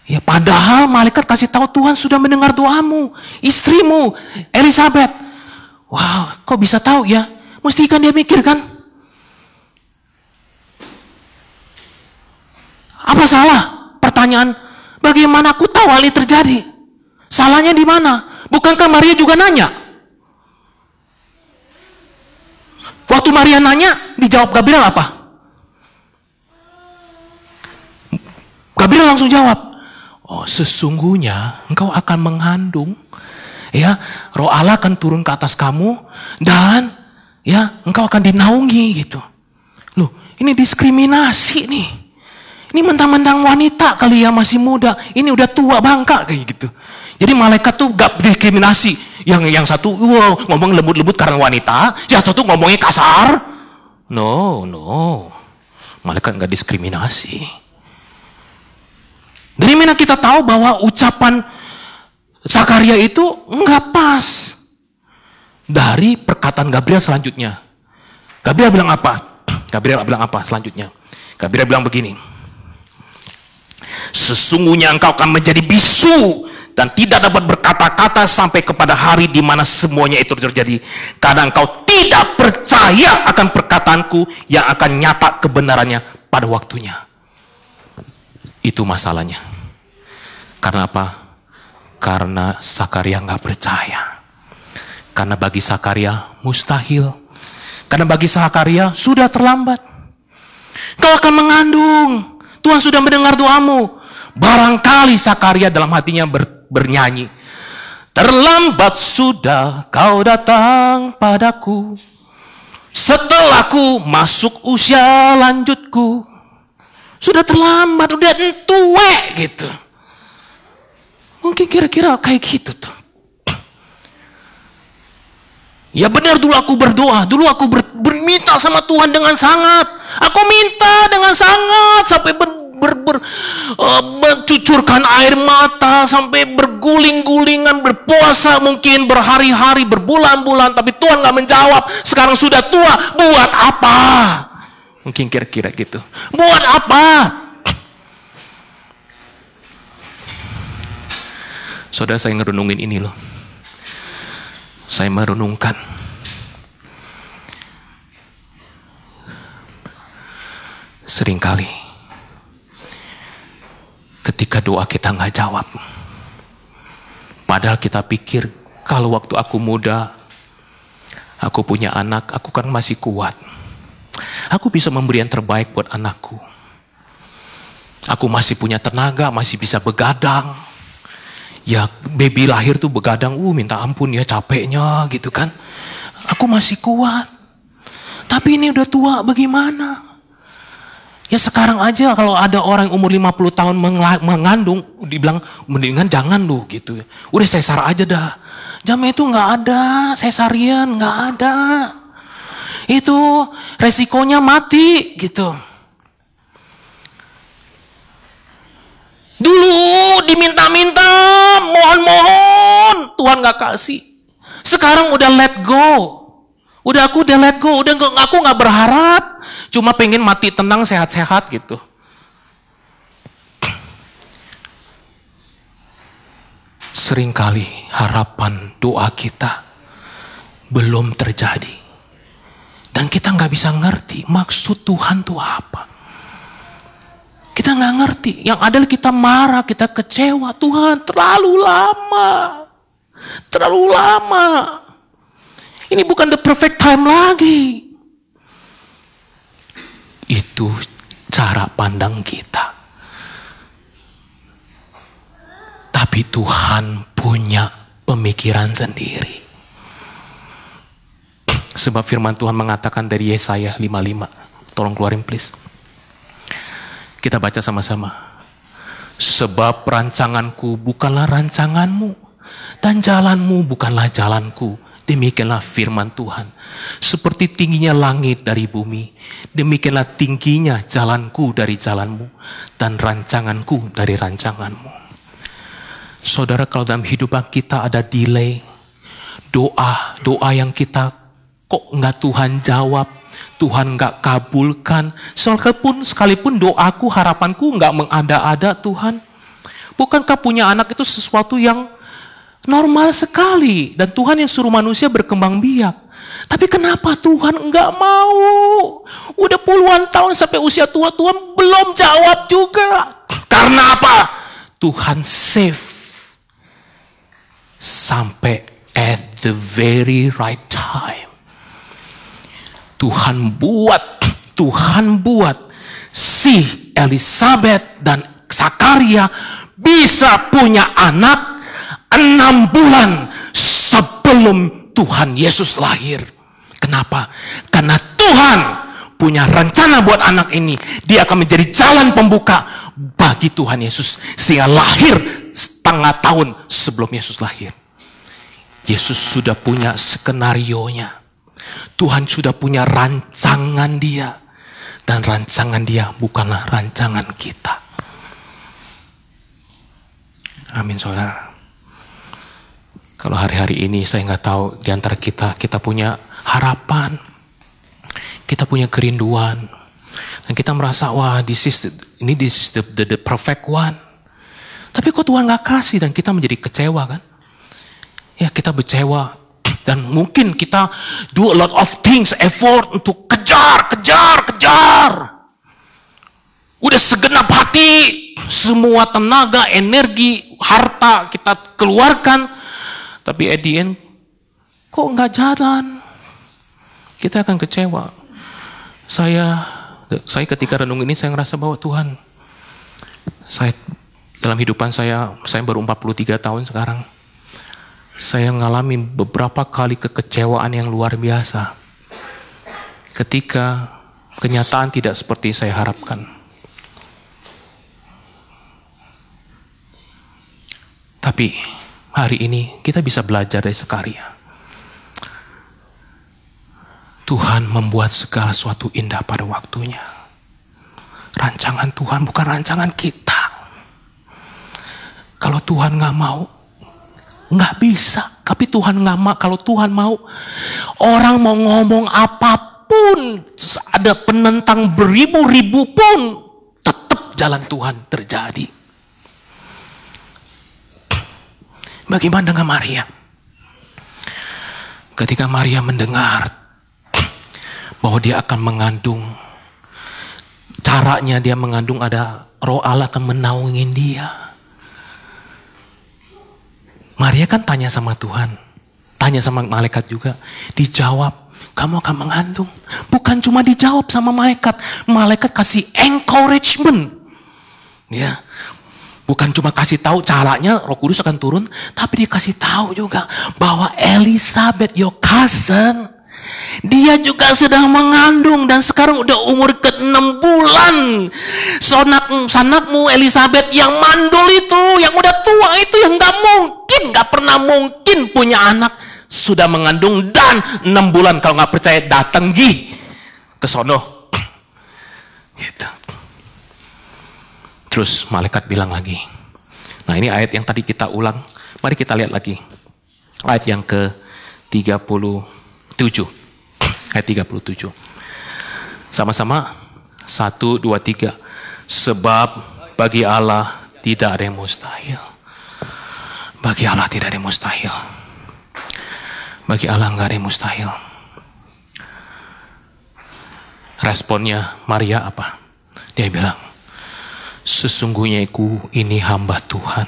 Ya, padahal malaikat kasih tahu Tuhan sudah mendengar doamu, istrimu, Elizabeth. Wow, kok bisa tahu ya? Mesti kan dia mikir kan? Apa salah? Pertanyaan, bagaimana aku tahu hal ini terjadi? Salahnya di mana? Bukankah Maria juga nanya? Waktu Maria nanya, dijawab Gabriel apa? Gabriel langsung jawab, oh sesungguhnya engkau akan mengandung, ya roh Allah akan turun ke atas kamu dan ya engkau akan dinaungi gitu. Loh, ini diskriminasi nih. Ini mentang-mentang wanita kali ya masih muda, ini udah tua bangka kayak gitu. Jadi malaikat tuh gak diskriminasi. Yang yang satu wow, ngomong lembut-lembut karena wanita, yang satu ngomongnya kasar. No, no. Malaikat nggak diskriminasi. Dari mana kita tahu bahwa ucapan Zakaria itu nggak pas? Dari perkataan Gabriel selanjutnya. Gabriel bilang apa? Gabriel bilang apa selanjutnya? Gabriel bilang begini. Sesungguhnya engkau akan menjadi bisu dan tidak dapat berkata-kata sampai kepada hari di mana semuanya itu terjadi. Karena engkau tidak percaya akan perkataanku yang akan nyata kebenarannya pada waktunya. Itu masalahnya. Karena apa? Karena Sakaria nggak percaya. Karena bagi Sakaria mustahil. Karena bagi Sakaria sudah terlambat. Kau akan mengandung. Tuhan sudah mendengar doamu. Barangkali Sakaria dalam hatinya ber, bernyanyi. Terlambat sudah kau datang padaku. Setelahku masuk usia lanjutku. Sudah terlambat, udah tua gitu. Mungkin kira-kira kayak gitu tuh. Ya benar dulu aku berdoa, dulu aku ber, berminta sama Tuhan dengan sangat. Aku minta dengan sangat sampai ber, ber, ber, uh, mencucurkan air mata sampai berguling-gulingan berpuasa mungkin berhari-hari berbulan-bulan tapi Tuhan nggak menjawab. Sekarang sudah tua buat apa? Mungkin kira-kira gitu. Buat apa? Saudara saya ngerenungin ini loh saya merenungkan sering kali ketika doa kita nggak jawab. Padahal kita pikir kalau waktu aku muda, aku punya anak, aku kan masih kuat. Aku bisa memberi yang terbaik buat anakku. Aku masih punya tenaga, masih bisa begadang. Ya baby lahir tuh begadang, uh minta ampun ya capeknya gitu kan. Aku masih kuat. Tapi ini udah tua bagaimana? Ya sekarang aja kalau ada orang umur 50 tahun mengandung, dibilang mendingan jangan lu gitu. Udah sesar aja dah. Jam itu nggak ada, sesarian nggak ada. Itu resikonya mati gitu. Dulu diminta-minta, mohon-mohon, Tuhan nggak kasih. Sekarang udah let go. Udah aku udah let go, udah aku nggak berharap. Cuma pengen mati tenang, sehat-sehat gitu. Seringkali harapan doa kita belum terjadi. Dan kita nggak bisa ngerti maksud Tuhan itu apa. Kita nggak ngerti. Yang ada kita marah, kita kecewa. Tuhan terlalu lama. Terlalu lama. Ini bukan the perfect time lagi. Itu cara pandang kita. Tapi Tuhan punya pemikiran sendiri. Sebab firman Tuhan mengatakan dari Yesaya 55. Tolong keluarin please. Kita baca sama-sama. Sebab rancanganku bukanlah rancanganmu. Dan jalanmu bukanlah jalanku. Demikianlah firman Tuhan. Seperti tingginya langit dari bumi. Demikianlah tingginya jalanku dari jalanmu. Dan rancanganku dari rancanganmu. Saudara kalau dalam hidup kita ada delay. Doa, doa yang kita kok nggak Tuhan jawab. Tuhan nggak kabulkan. Sekalipun, sekalipun doaku, harapanku nggak mengada-ada Tuhan. Bukankah punya anak itu sesuatu yang normal sekali. Dan Tuhan yang suruh manusia berkembang biak. Tapi kenapa Tuhan nggak mau? Udah puluhan tahun sampai usia tua Tuhan belum jawab juga. Karena apa? Tuhan save sampai at the very right time. Tuhan buat, Tuhan buat si Elizabeth dan Zakaria bisa punya anak enam bulan sebelum Tuhan Yesus lahir. Kenapa? Karena Tuhan punya rencana buat anak ini. Dia akan menjadi jalan pembuka bagi Tuhan Yesus. Sehingga lahir setengah tahun sebelum Yesus lahir. Yesus sudah punya skenario-nya. Tuhan sudah punya rancangan dia. Dan rancangan dia bukanlah rancangan kita. Amin saudara. Kalau hari-hari ini saya nggak tahu di antara kita, kita punya harapan. Kita punya kerinduan. Dan kita merasa, wah this is the, ini this is the, the, the perfect one. Tapi kok Tuhan nggak kasih dan kita menjadi kecewa kan? Ya kita kecewa dan mungkin kita do a lot of things, effort untuk kejar, kejar, kejar. Udah segenap hati, semua tenaga, energi, harta kita keluarkan. Tapi at the end, kok nggak jalan? Kita akan kecewa. Saya, saya ketika renung ini saya ngerasa bahwa Tuhan, saya dalam hidupan saya, saya baru 43 tahun sekarang saya mengalami beberapa kali kekecewaan yang luar biasa. Ketika kenyataan tidak seperti saya harapkan. Tapi hari ini kita bisa belajar dari Sekaria. Tuhan membuat segala sesuatu indah pada waktunya. Rancangan Tuhan bukan rancangan kita. Kalau Tuhan nggak mau, nggak bisa. Tapi Tuhan nggak mau. Kalau Tuhan mau, orang mau ngomong apa pun, ada penentang beribu-ribu pun, tetap jalan Tuhan terjadi. Bagaimana dengan Maria? Ketika Maria mendengar bahwa dia akan mengandung, caranya dia mengandung ada roh Allah akan menaungin dia. Maria kan tanya sama Tuhan. Tanya sama malaikat juga. Dijawab, kamu akan mengandung. Bukan cuma dijawab sama malaikat. Malaikat kasih encouragement. Ya, bukan cuma kasih tahu caranya Roh Kudus akan turun, tapi dia kasih tahu juga bahwa Elizabeth your cousin dia juga sedang mengandung dan sekarang udah umur ke-6 bulan. Sonak, sanakmu Elizabeth yang mandul itu, yang udah tua itu yang gak mungkin, gak pernah mungkin punya anak. Sudah mengandung dan 6 bulan kalau gak percaya datang gi ke sono. Gitu. Terus malaikat bilang lagi. Nah ini ayat yang tadi kita ulang. Mari kita lihat lagi. Ayat yang ke 37 ayat 37. Sama-sama, satu, dua, tiga. Sebab bagi Allah tidak ada yang mustahil. Bagi Allah tidak ada yang mustahil. Bagi Allah nggak ada yang mustahil. Responnya Maria apa? Dia bilang, sesungguhnya aku ini hamba Tuhan.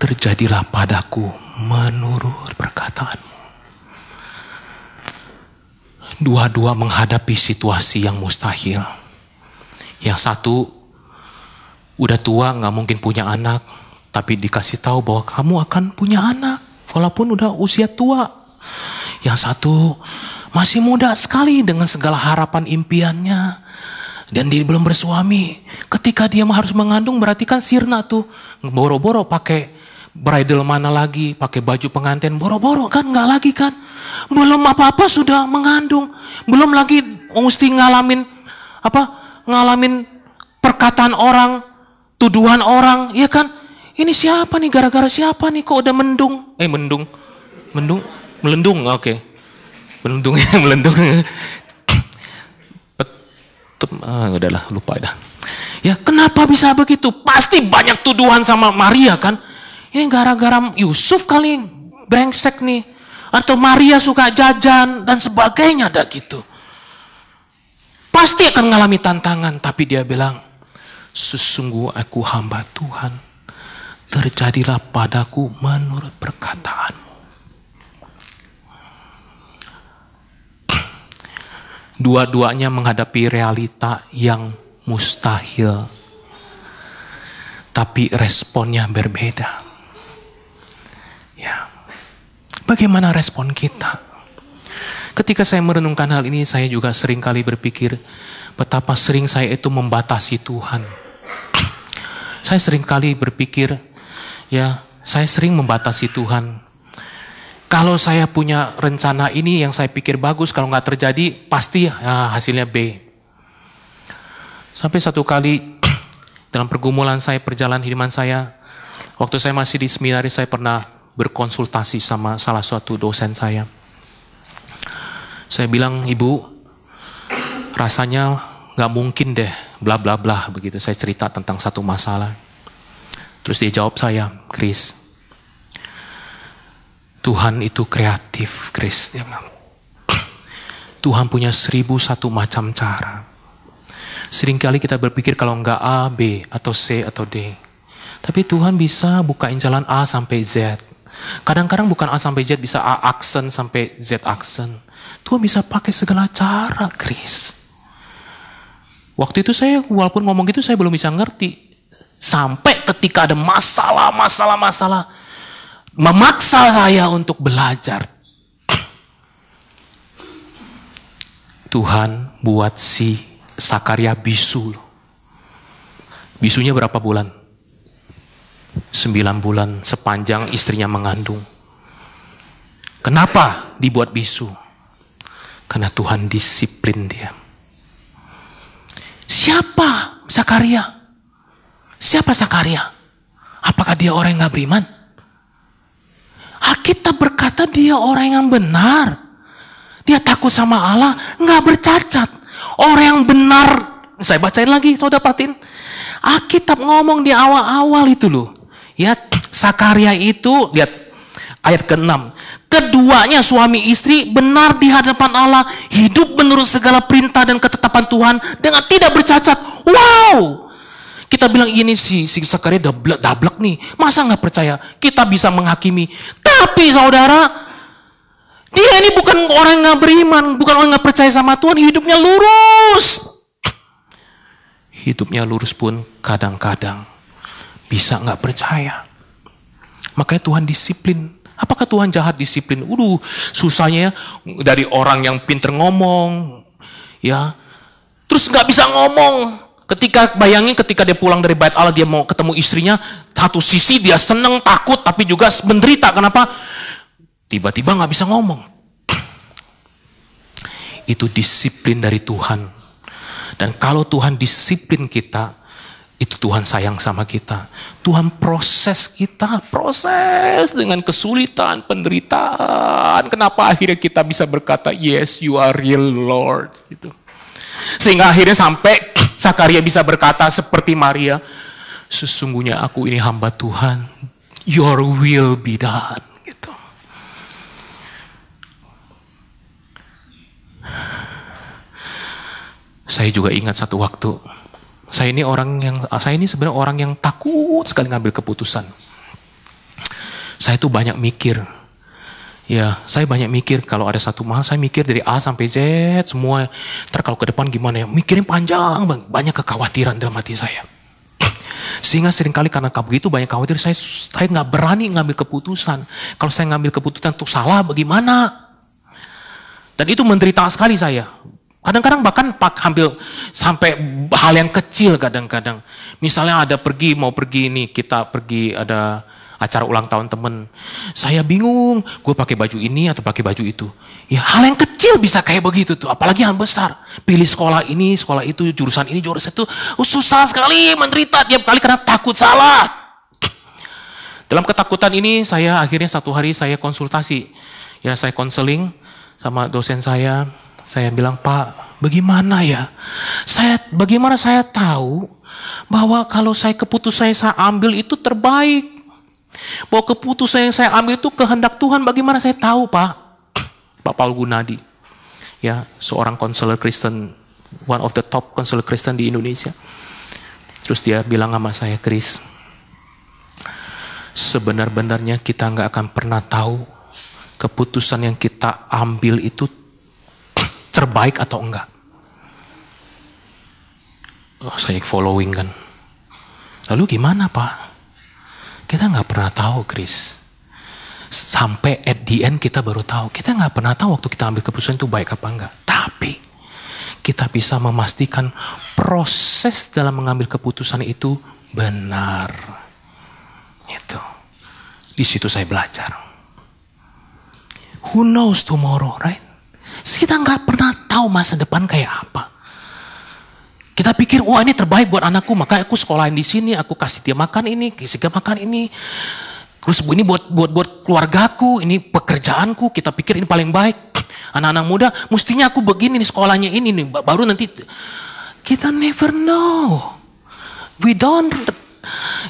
Terjadilah padaku menurut perkataanmu. Dua-dua menghadapi situasi yang mustahil. Yang satu udah tua nggak mungkin punya anak, tapi dikasih tahu bahwa kamu akan punya anak walaupun udah usia tua. Yang satu masih muda sekali dengan segala harapan impiannya. Dan dia belum bersuami. Ketika dia harus mengandung berarti kan sirna tuh. Boro-boro pakai bridal mana lagi, pakai baju pengantin, boro-boro kan nggak lagi kan. Belum apa-apa sudah mengandung. Belum lagi mesti ngalamin apa? Ngalamin perkataan orang, tuduhan orang, ya kan? Ini siapa nih? Gara-gara siapa nih? Kok udah mendung? Eh mendung, mendung, melendung. Oke, okay. melendung, melendung. ah, udahlah lupa dah. Ya kenapa bisa begitu? Pasti banyak tuduhan sama Maria kan? Ini gara-gara Yusuf kali brengsek nih. Atau Maria suka jajan dan sebagainya ada gitu. Pasti akan mengalami tantangan. Tapi dia bilang, sesungguh aku hamba Tuhan. Terjadilah padaku menurut perkataanmu. Dua-duanya menghadapi realita yang mustahil. Tapi responnya berbeda. Ya. Bagaimana respon kita? Ketika saya merenungkan hal ini, saya juga sering kali berpikir betapa sering saya itu membatasi Tuhan. Saya sering kali berpikir, ya, saya sering membatasi Tuhan. Kalau saya punya rencana ini yang saya pikir bagus, kalau nggak terjadi pasti ya, hasilnya B. Sampai satu kali dalam pergumulan saya, perjalanan hidupan saya, waktu saya masih di seminari saya pernah berkonsultasi sama salah satu dosen saya. Saya bilang, ibu, rasanya nggak mungkin deh, bla bla bla begitu. Saya cerita tentang satu masalah. Terus dia jawab saya, Chris, Tuhan itu kreatif, Chris. Dia bilang. Tuhan punya seribu satu macam cara. Seringkali kita berpikir kalau enggak A, B, atau C, atau D. Tapi Tuhan bisa bukain jalan A sampai Z. Kadang-kadang bukan A sampai Z, bisa A aksen sampai Z aksen. Tuhan bisa pakai segala cara, Chris. Waktu itu saya, walaupun ngomong gitu, saya belum bisa ngerti. Sampai ketika ada masalah, masalah, masalah memaksa saya untuk belajar. Tuhan buat si Sakaria bisu. Bisunya berapa bulan? Sembilan bulan sepanjang istrinya mengandung. Kenapa dibuat bisu? Karena Tuhan disiplin dia. Siapa Sakaria? Siapa Sakaria? Apakah dia orang yang gak beriman? Alkitab berkata dia orang yang benar. Dia takut sama Allah, nggak bercacat. Orang yang benar, saya bacain lagi, saudara patin. Alkitab ngomong di awal-awal itu loh. Ya, Sakaria itu, lihat ayat ke-6. Keduanya suami istri benar di hadapan Allah, hidup menurut segala perintah dan ketetapan Tuhan dengan tidak bercacat. Wow! Kita bilang ini si, si Sakaria dablek, dablek nih. Masa nggak percaya? Kita bisa menghakimi. Tapi saudara, dia ini bukan orang yang beriman, bukan orang yang percaya sama Tuhan. Hidupnya lurus. Hidupnya lurus pun kadang-kadang bisa nggak percaya. Makanya Tuhan disiplin. Apakah Tuhan jahat disiplin? Udah susahnya ya dari orang yang pinter ngomong, ya, terus nggak bisa ngomong, Ketika bayangin ketika dia pulang dari bait Allah dia mau ketemu istrinya, satu sisi dia seneng, takut, tapi juga menderita. Kenapa? Tiba-tiba nggak bisa ngomong. Itu disiplin dari Tuhan. Dan kalau Tuhan disiplin kita, itu Tuhan sayang sama kita. Tuhan proses kita, proses dengan kesulitan, penderitaan. Kenapa akhirnya kita bisa berkata, yes, you are real Lord. Gitu. Sehingga akhirnya sampai Sakaria bisa berkata seperti Maria, sesungguhnya aku ini hamba Tuhan, your will be done. Gitu. Saya juga ingat satu waktu, saya ini orang yang, saya ini sebenarnya orang yang takut sekali ngambil keputusan. Saya tuh banyak mikir, Ya, saya banyak mikir kalau ada satu mahal, saya mikir dari A sampai Z semua. Ntar kalau ke depan gimana ya? Mikirin panjang, Bang. banyak kekhawatiran dalam hati saya. Sehingga sering kali karena begitu banyak khawatir, saya saya nggak berani ngambil keputusan. Kalau saya ngambil keputusan itu salah, bagaimana? Dan itu menderita sekali saya. Kadang-kadang bahkan pak hampir sampai hal yang kecil kadang-kadang. Misalnya ada pergi, mau pergi ini, kita pergi ada acara ulang tahun temen. Saya bingung, gue pakai baju ini atau pakai baju itu. Ya hal yang kecil bisa kayak begitu tuh, apalagi yang besar. Pilih sekolah ini, sekolah itu, jurusan ini, jurusan itu. Oh, susah sekali, menderita tiap kali karena takut salah. Dalam ketakutan ini saya akhirnya satu hari saya konsultasi. Ya saya konseling sama dosen saya. Saya bilang, Pak, bagaimana ya? Saya bagaimana saya tahu bahwa kalau saya keputusan saya ambil itu terbaik. Bahwa keputusan yang saya ambil itu kehendak Tuhan bagaimana saya tahu Pak. Pak Paul Gunadi. Ya, seorang konselor Kristen, one of the top konselor Kristen di Indonesia. Terus dia bilang sama saya, Chris, sebenar-benarnya kita nggak akan pernah tahu keputusan yang kita ambil itu terbaik atau enggak. Oh, saya following kan. Lalu gimana Pak? Kita nggak pernah tahu, Chris. Sampai at the end kita baru tahu. Kita nggak pernah tahu waktu kita ambil keputusan itu baik apa enggak. Tapi kita bisa memastikan proses dalam mengambil keputusan itu benar. Itu. Di situ saya belajar. Who knows tomorrow, right? Kita nggak pernah tahu masa depan kayak apa. Kita pikir, wah ini terbaik buat anakku, maka aku sekolahin di sini, aku kasih dia makan ini, kasih dia makan ini. Terus ini buat buat buat keluargaku, ini pekerjaanku, kita pikir ini paling baik. Anak-anak muda, mestinya aku begini nih sekolahnya ini nih, baru nanti kita never know. We don't,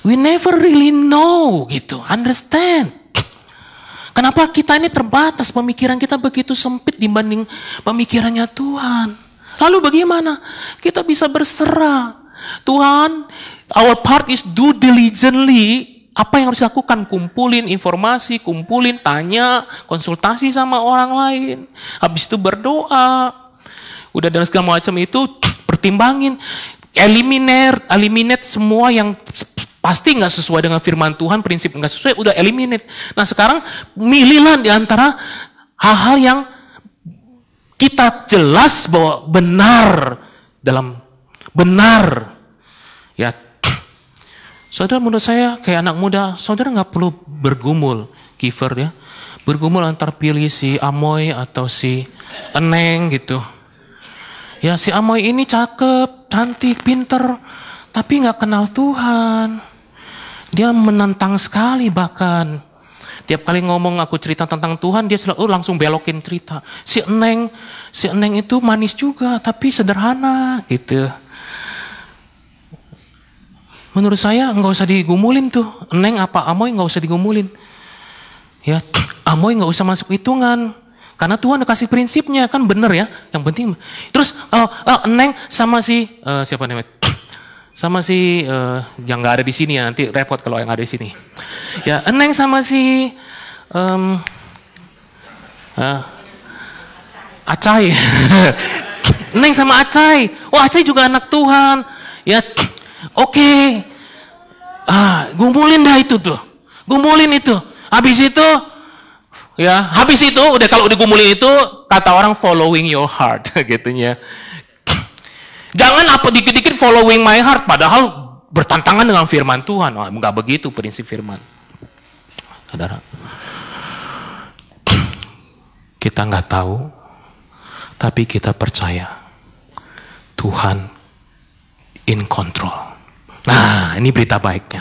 we never really know gitu, understand. Kenapa kita ini terbatas, pemikiran kita begitu sempit dibanding pemikirannya Tuhan. Lalu bagaimana? Kita bisa berserah. Tuhan, our part is do diligently. Apa yang harus dilakukan? Kumpulin informasi, kumpulin, tanya, konsultasi sama orang lain. Habis itu berdoa. Udah dan segala macam itu pertimbangin. Eliminate, eliminate semua yang pasti nggak sesuai dengan firman Tuhan, prinsip nggak sesuai, udah eliminate. Nah sekarang milihlah di antara hal-hal yang kita jelas bahwa benar dalam benar. Ya. Saudara menurut saya kayak anak muda saudara nggak perlu bergumul kiver ya. Bergumul antar pilih si Amoy atau si Eneng gitu. Ya si Amoy ini cakep cantik pinter tapi nggak kenal Tuhan dia menantang sekali bahkan Tiap kali ngomong aku cerita tentang Tuhan, dia selalu langsung belokin cerita. Si Eneng, si Eneng itu manis juga, tapi sederhana gitu. Menurut saya nggak usah digumulin tuh. Eneng apa Amoy nggak usah digumulin. Ya, Amoy nggak usah masuk hitungan. Karena Tuhan kasih prinsipnya kan bener ya. Yang penting. Terus oh, oh Eneng sama si uh, siapa namanya? Sama si uh, yang nggak ada di sini ya nanti repot kalau yang ada di sini. Ya eneng sama si um, uh, acai. Eneng sama acai. Oh acai juga anak Tuhan. Ya oke. Okay. ah gumulin dah itu tuh. Gumulin itu. Habis itu ya habis itu udah kalau udah gumulin itu kata orang following your heart gitunya. Jangan apa dikit-dikit following my heart, padahal bertantangan dengan firman Tuhan. Oh, enggak begitu prinsip firman. Saudara, kita nggak tahu, tapi kita percaya Tuhan in control. Nah, ini berita baiknya.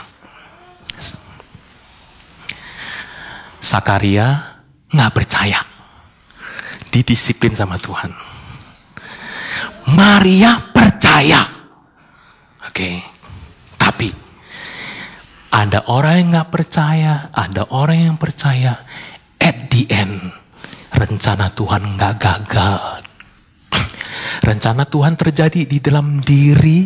Sakaria nggak percaya, didisiplin sama Tuhan. Maria percaya. Oke, okay. tapi ada orang yang nggak percaya, ada orang yang percaya. At the end, rencana Tuhan nggak gagal. Rencana Tuhan terjadi di dalam diri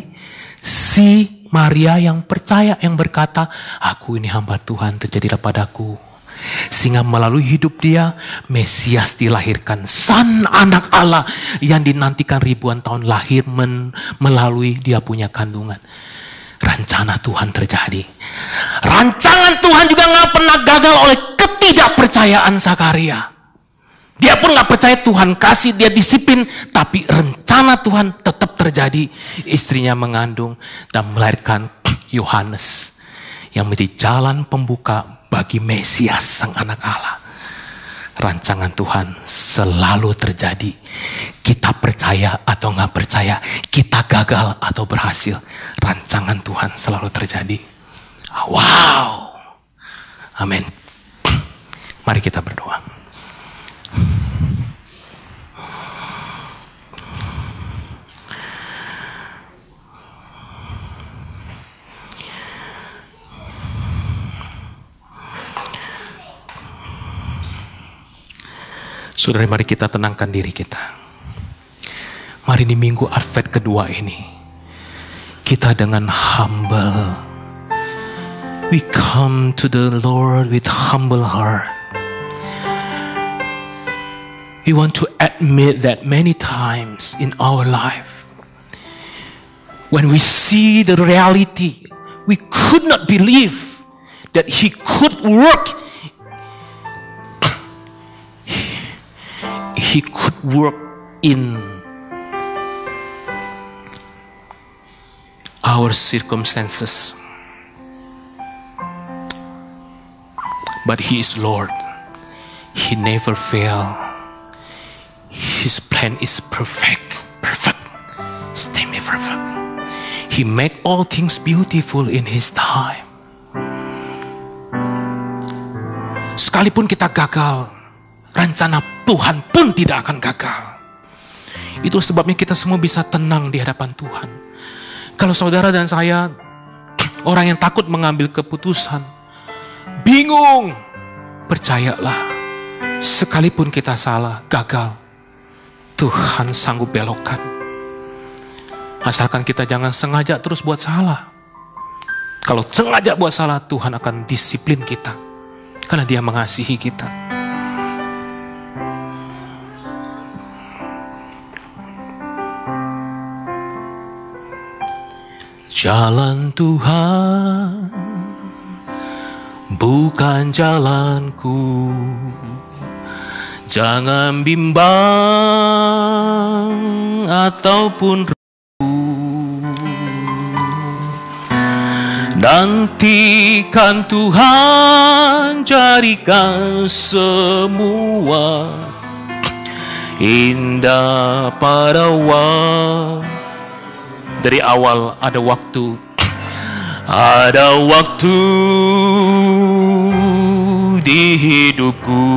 si Maria yang percaya, yang berkata, aku ini hamba Tuhan, terjadilah padaku Sehingga melalui hidup dia, Mesias dilahirkan. San anak Allah yang dinantikan ribuan tahun lahir men, melalui dia punya kandungan. Rencana Tuhan terjadi. Rancangan Tuhan juga nggak pernah gagal oleh ketidakpercayaan Zakaria. Dia pun nggak percaya Tuhan kasih dia disiplin, tapi rencana Tuhan tetap terjadi. Istrinya mengandung dan melahirkan Yohanes yang menjadi jalan pembuka bagi Mesias sang anak Allah. Rancangan Tuhan selalu terjadi. Kita percaya atau nggak percaya, kita gagal atau berhasil. Rancangan Tuhan selalu terjadi. Wow. Amin. Mari kita berdoa. Saudara, mari kita tenangkan diri kita. Mari di minggu Advent kedua ini, kita dengan humble, we come to the Lord with humble heart. We want to admit that many times in our life, when we see the reality, we could not believe that He could work he could work in our circumstances. But he is Lord. He never fail. His plan is perfect. Perfect. Stay me perfect. He make all things beautiful in his time. Sekalipun kita gagal, rencana Tuhan pun tidak akan gagal. Itu sebabnya kita semua bisa tenang di hadapan Tuhan. Kalau saudara dan saya orang yang takut mengambil keputusan, bingung, percayalah, sekalipun kita salah, gagal, Tuhan sanggup belokkan. Asalkan kita jangan sengaja terus buat salah. Kalau sengaja buat salah, Tuhan akan disiplin kita. Karena dia mengasihi kita. Jalan Tuhan bukan jalanku. Jangan bimbang ataupun ragu. Nantikan Tuhan jadikan semua indah pada waktu dari awal ada waktu. Ada waktu di hidupku.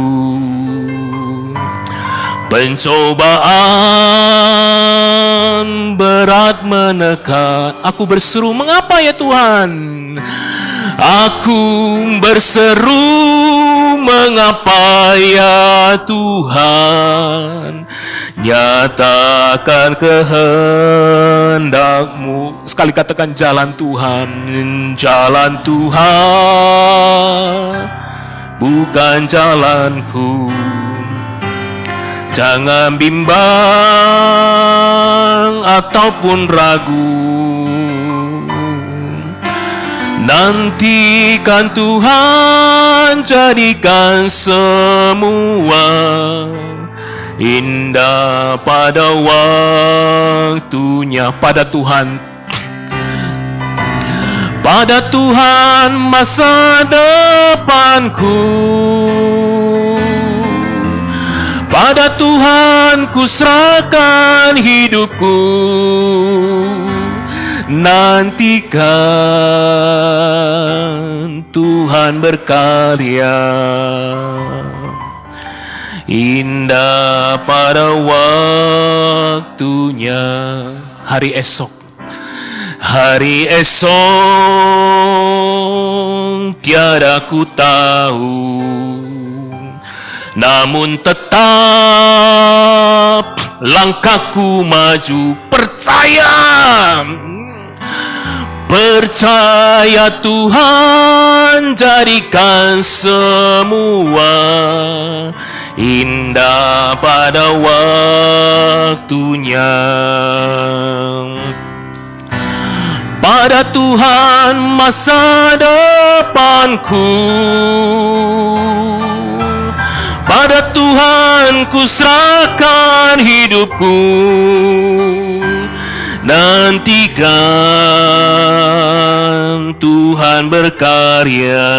Pencobaan berat menekan. Aku berseru mengapa ya Tuhan? Aku berseru mengapa ya Tuhan Nyatakan kehendakmu. Sekali katakan jalan Tuhan Jalan Tuhan Bukan jalanku. Jangan bimbang ataupun ragu. Nantikan Tuhan jadikan semua indah pada waktunya pada Tuhan. Pada Tuhan masa depanku. Pada Tuhan ku serahkan hidupku. Nantikan Tuhan berkarya indah pada waktunya. Hari esok. Hari esok tiada ku tahu. Namun tetap langkahku maju. Percaya. Percaya Tuhan jadikan semua indah pada waktunya. Pada Tuhan masa depanku. Pada Tuhan ku serahkan hidupku. Nantikan Tuhan berkarya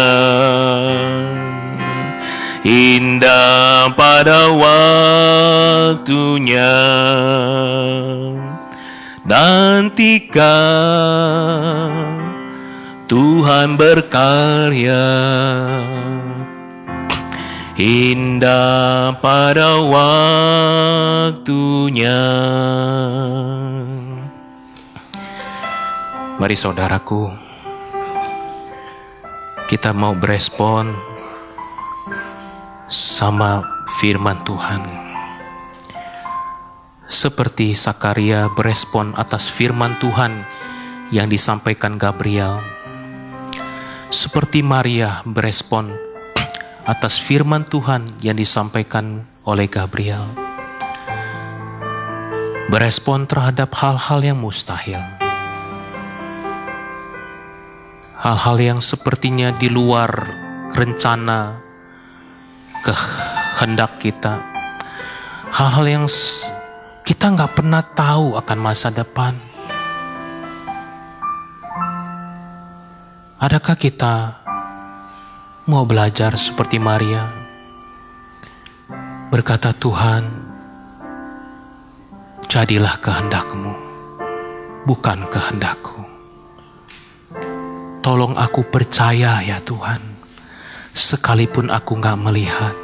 Indah pada waktunya. Nantikan Tuhan berkarya. Indah pada waktunya. Mari saudaraku Kita mau berespon Sama firman Tuhan. Seperti Sakaria berespon atas firman Tuhan yang disampaikan Gabriel, seperti Maria berespon atas firman Tuhan yang disampaikan oleh Gabriel, berespon terhadap hal-hal yang mustahil, hal-hal yang sepertinya di luar rencana kehendak kita, hal-hal yang kita nggak pernah tahu akan masa depan. Adakah kita mau belajar seperti Maria? Berkata Tuhan, jadilah kehendakmu, bukan kehendakku. Tolong aku percaya ya Tuhan, sekalipun aku nggak melihat.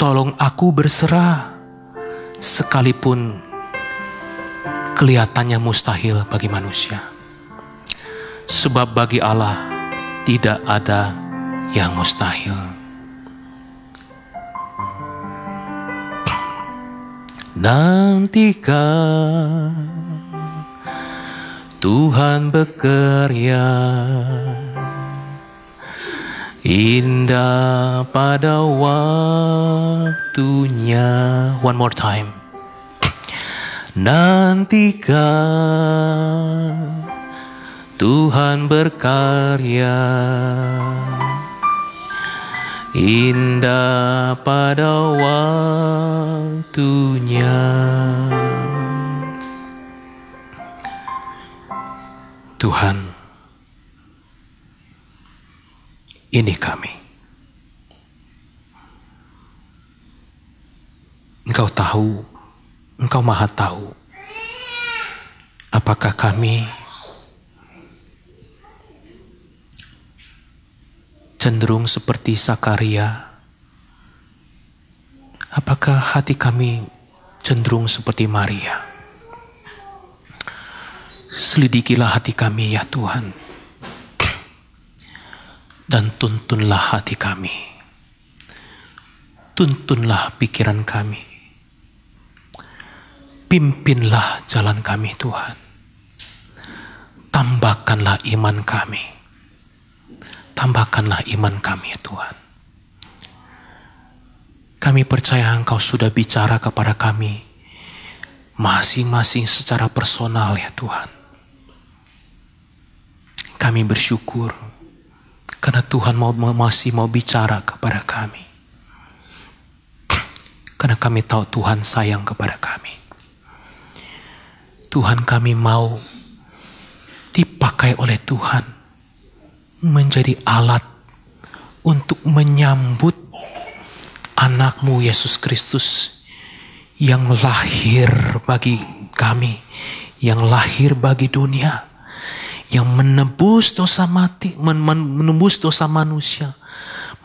Tolong aku berserah sekalipun kelihatannya mustahil bagi manusia. Sebab bagi Allah tidak ada yang mustahil. Nantikan Tuhan bekerja indah pada waktunya. One more time. Nantikan Tuhan berkarya indah pada waktunya. Tuhan ini kami. Engkau tahu, Engkau maha tahu, apakah kami cenderung seperti Sakaria? Apakah hati kami cenderung seperti Maria? Selidikilah hati kami ya Tuhan dan tuntunlah hati kami. Tuntunlah pikiran kami. Pimpinlah jalan kami Tuhan. Tambahkanlah iman kami. Tambahkanlah iman kami Tuhan. Kami percaya Engkau sudah bicara kepada kami masing-masing secara personal ya Tuhan. Kami bersyukur karena Tuhan mau masih mau bicara kepada kami. Karena kami tahu Tuhan sayang kepada kami. Tuhan kami mau dipakai oleh Tuhan menjadi alat untuk menyambut anakmu Yesus Kristus yang lahir bagi kami, yang lahir bagi dunia yang menebus dosa mati, menembus dosa manusia,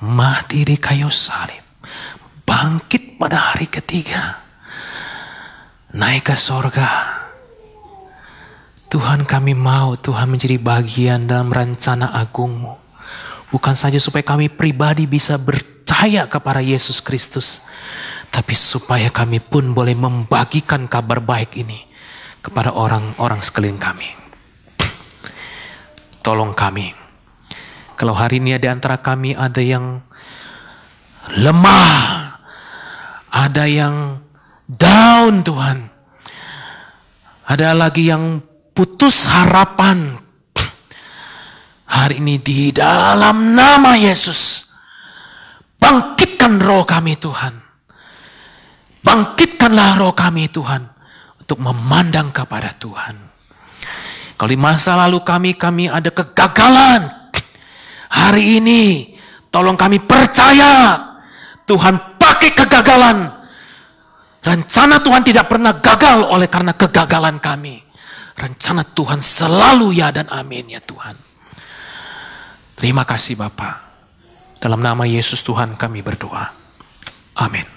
mati di kayu salib, bangkit pada hari ketiga, naik ke sorga. Tuhan kami mau Tuhan menjadi bagian dalam rencana agungmu. Bukan saja supaya kami pribadi bisa percaya kepada Yesus Kristus. Tapi supaya kami pun boleh membagikan kabar baik ini kepada orang-orang sekeliling kami. Tolong kami. Kalau hari ini di antara kami ada yang lemah, ada yang down Tuhan, ada lagi yang putus harapan. Hari ini di dalam nama Yesus, bangkitkan roh kami Tuhan. Bangkitkanlah roh kami Tuhan untuk memandang kepada Tuhan. Kalau di masa lalu kami, kami ada kegagalan. Hari ini, tolong kami percaya Tuhan pakai kegagalan. Rencana Tuhan tidak pernah gagal oleh karena kegagalan kami. Rencana Tuhan selalu ya dan amin ya Tuhan. Terima kasih Bapak. Dalam nama Yesus Tuhan kami berdoa. Amin.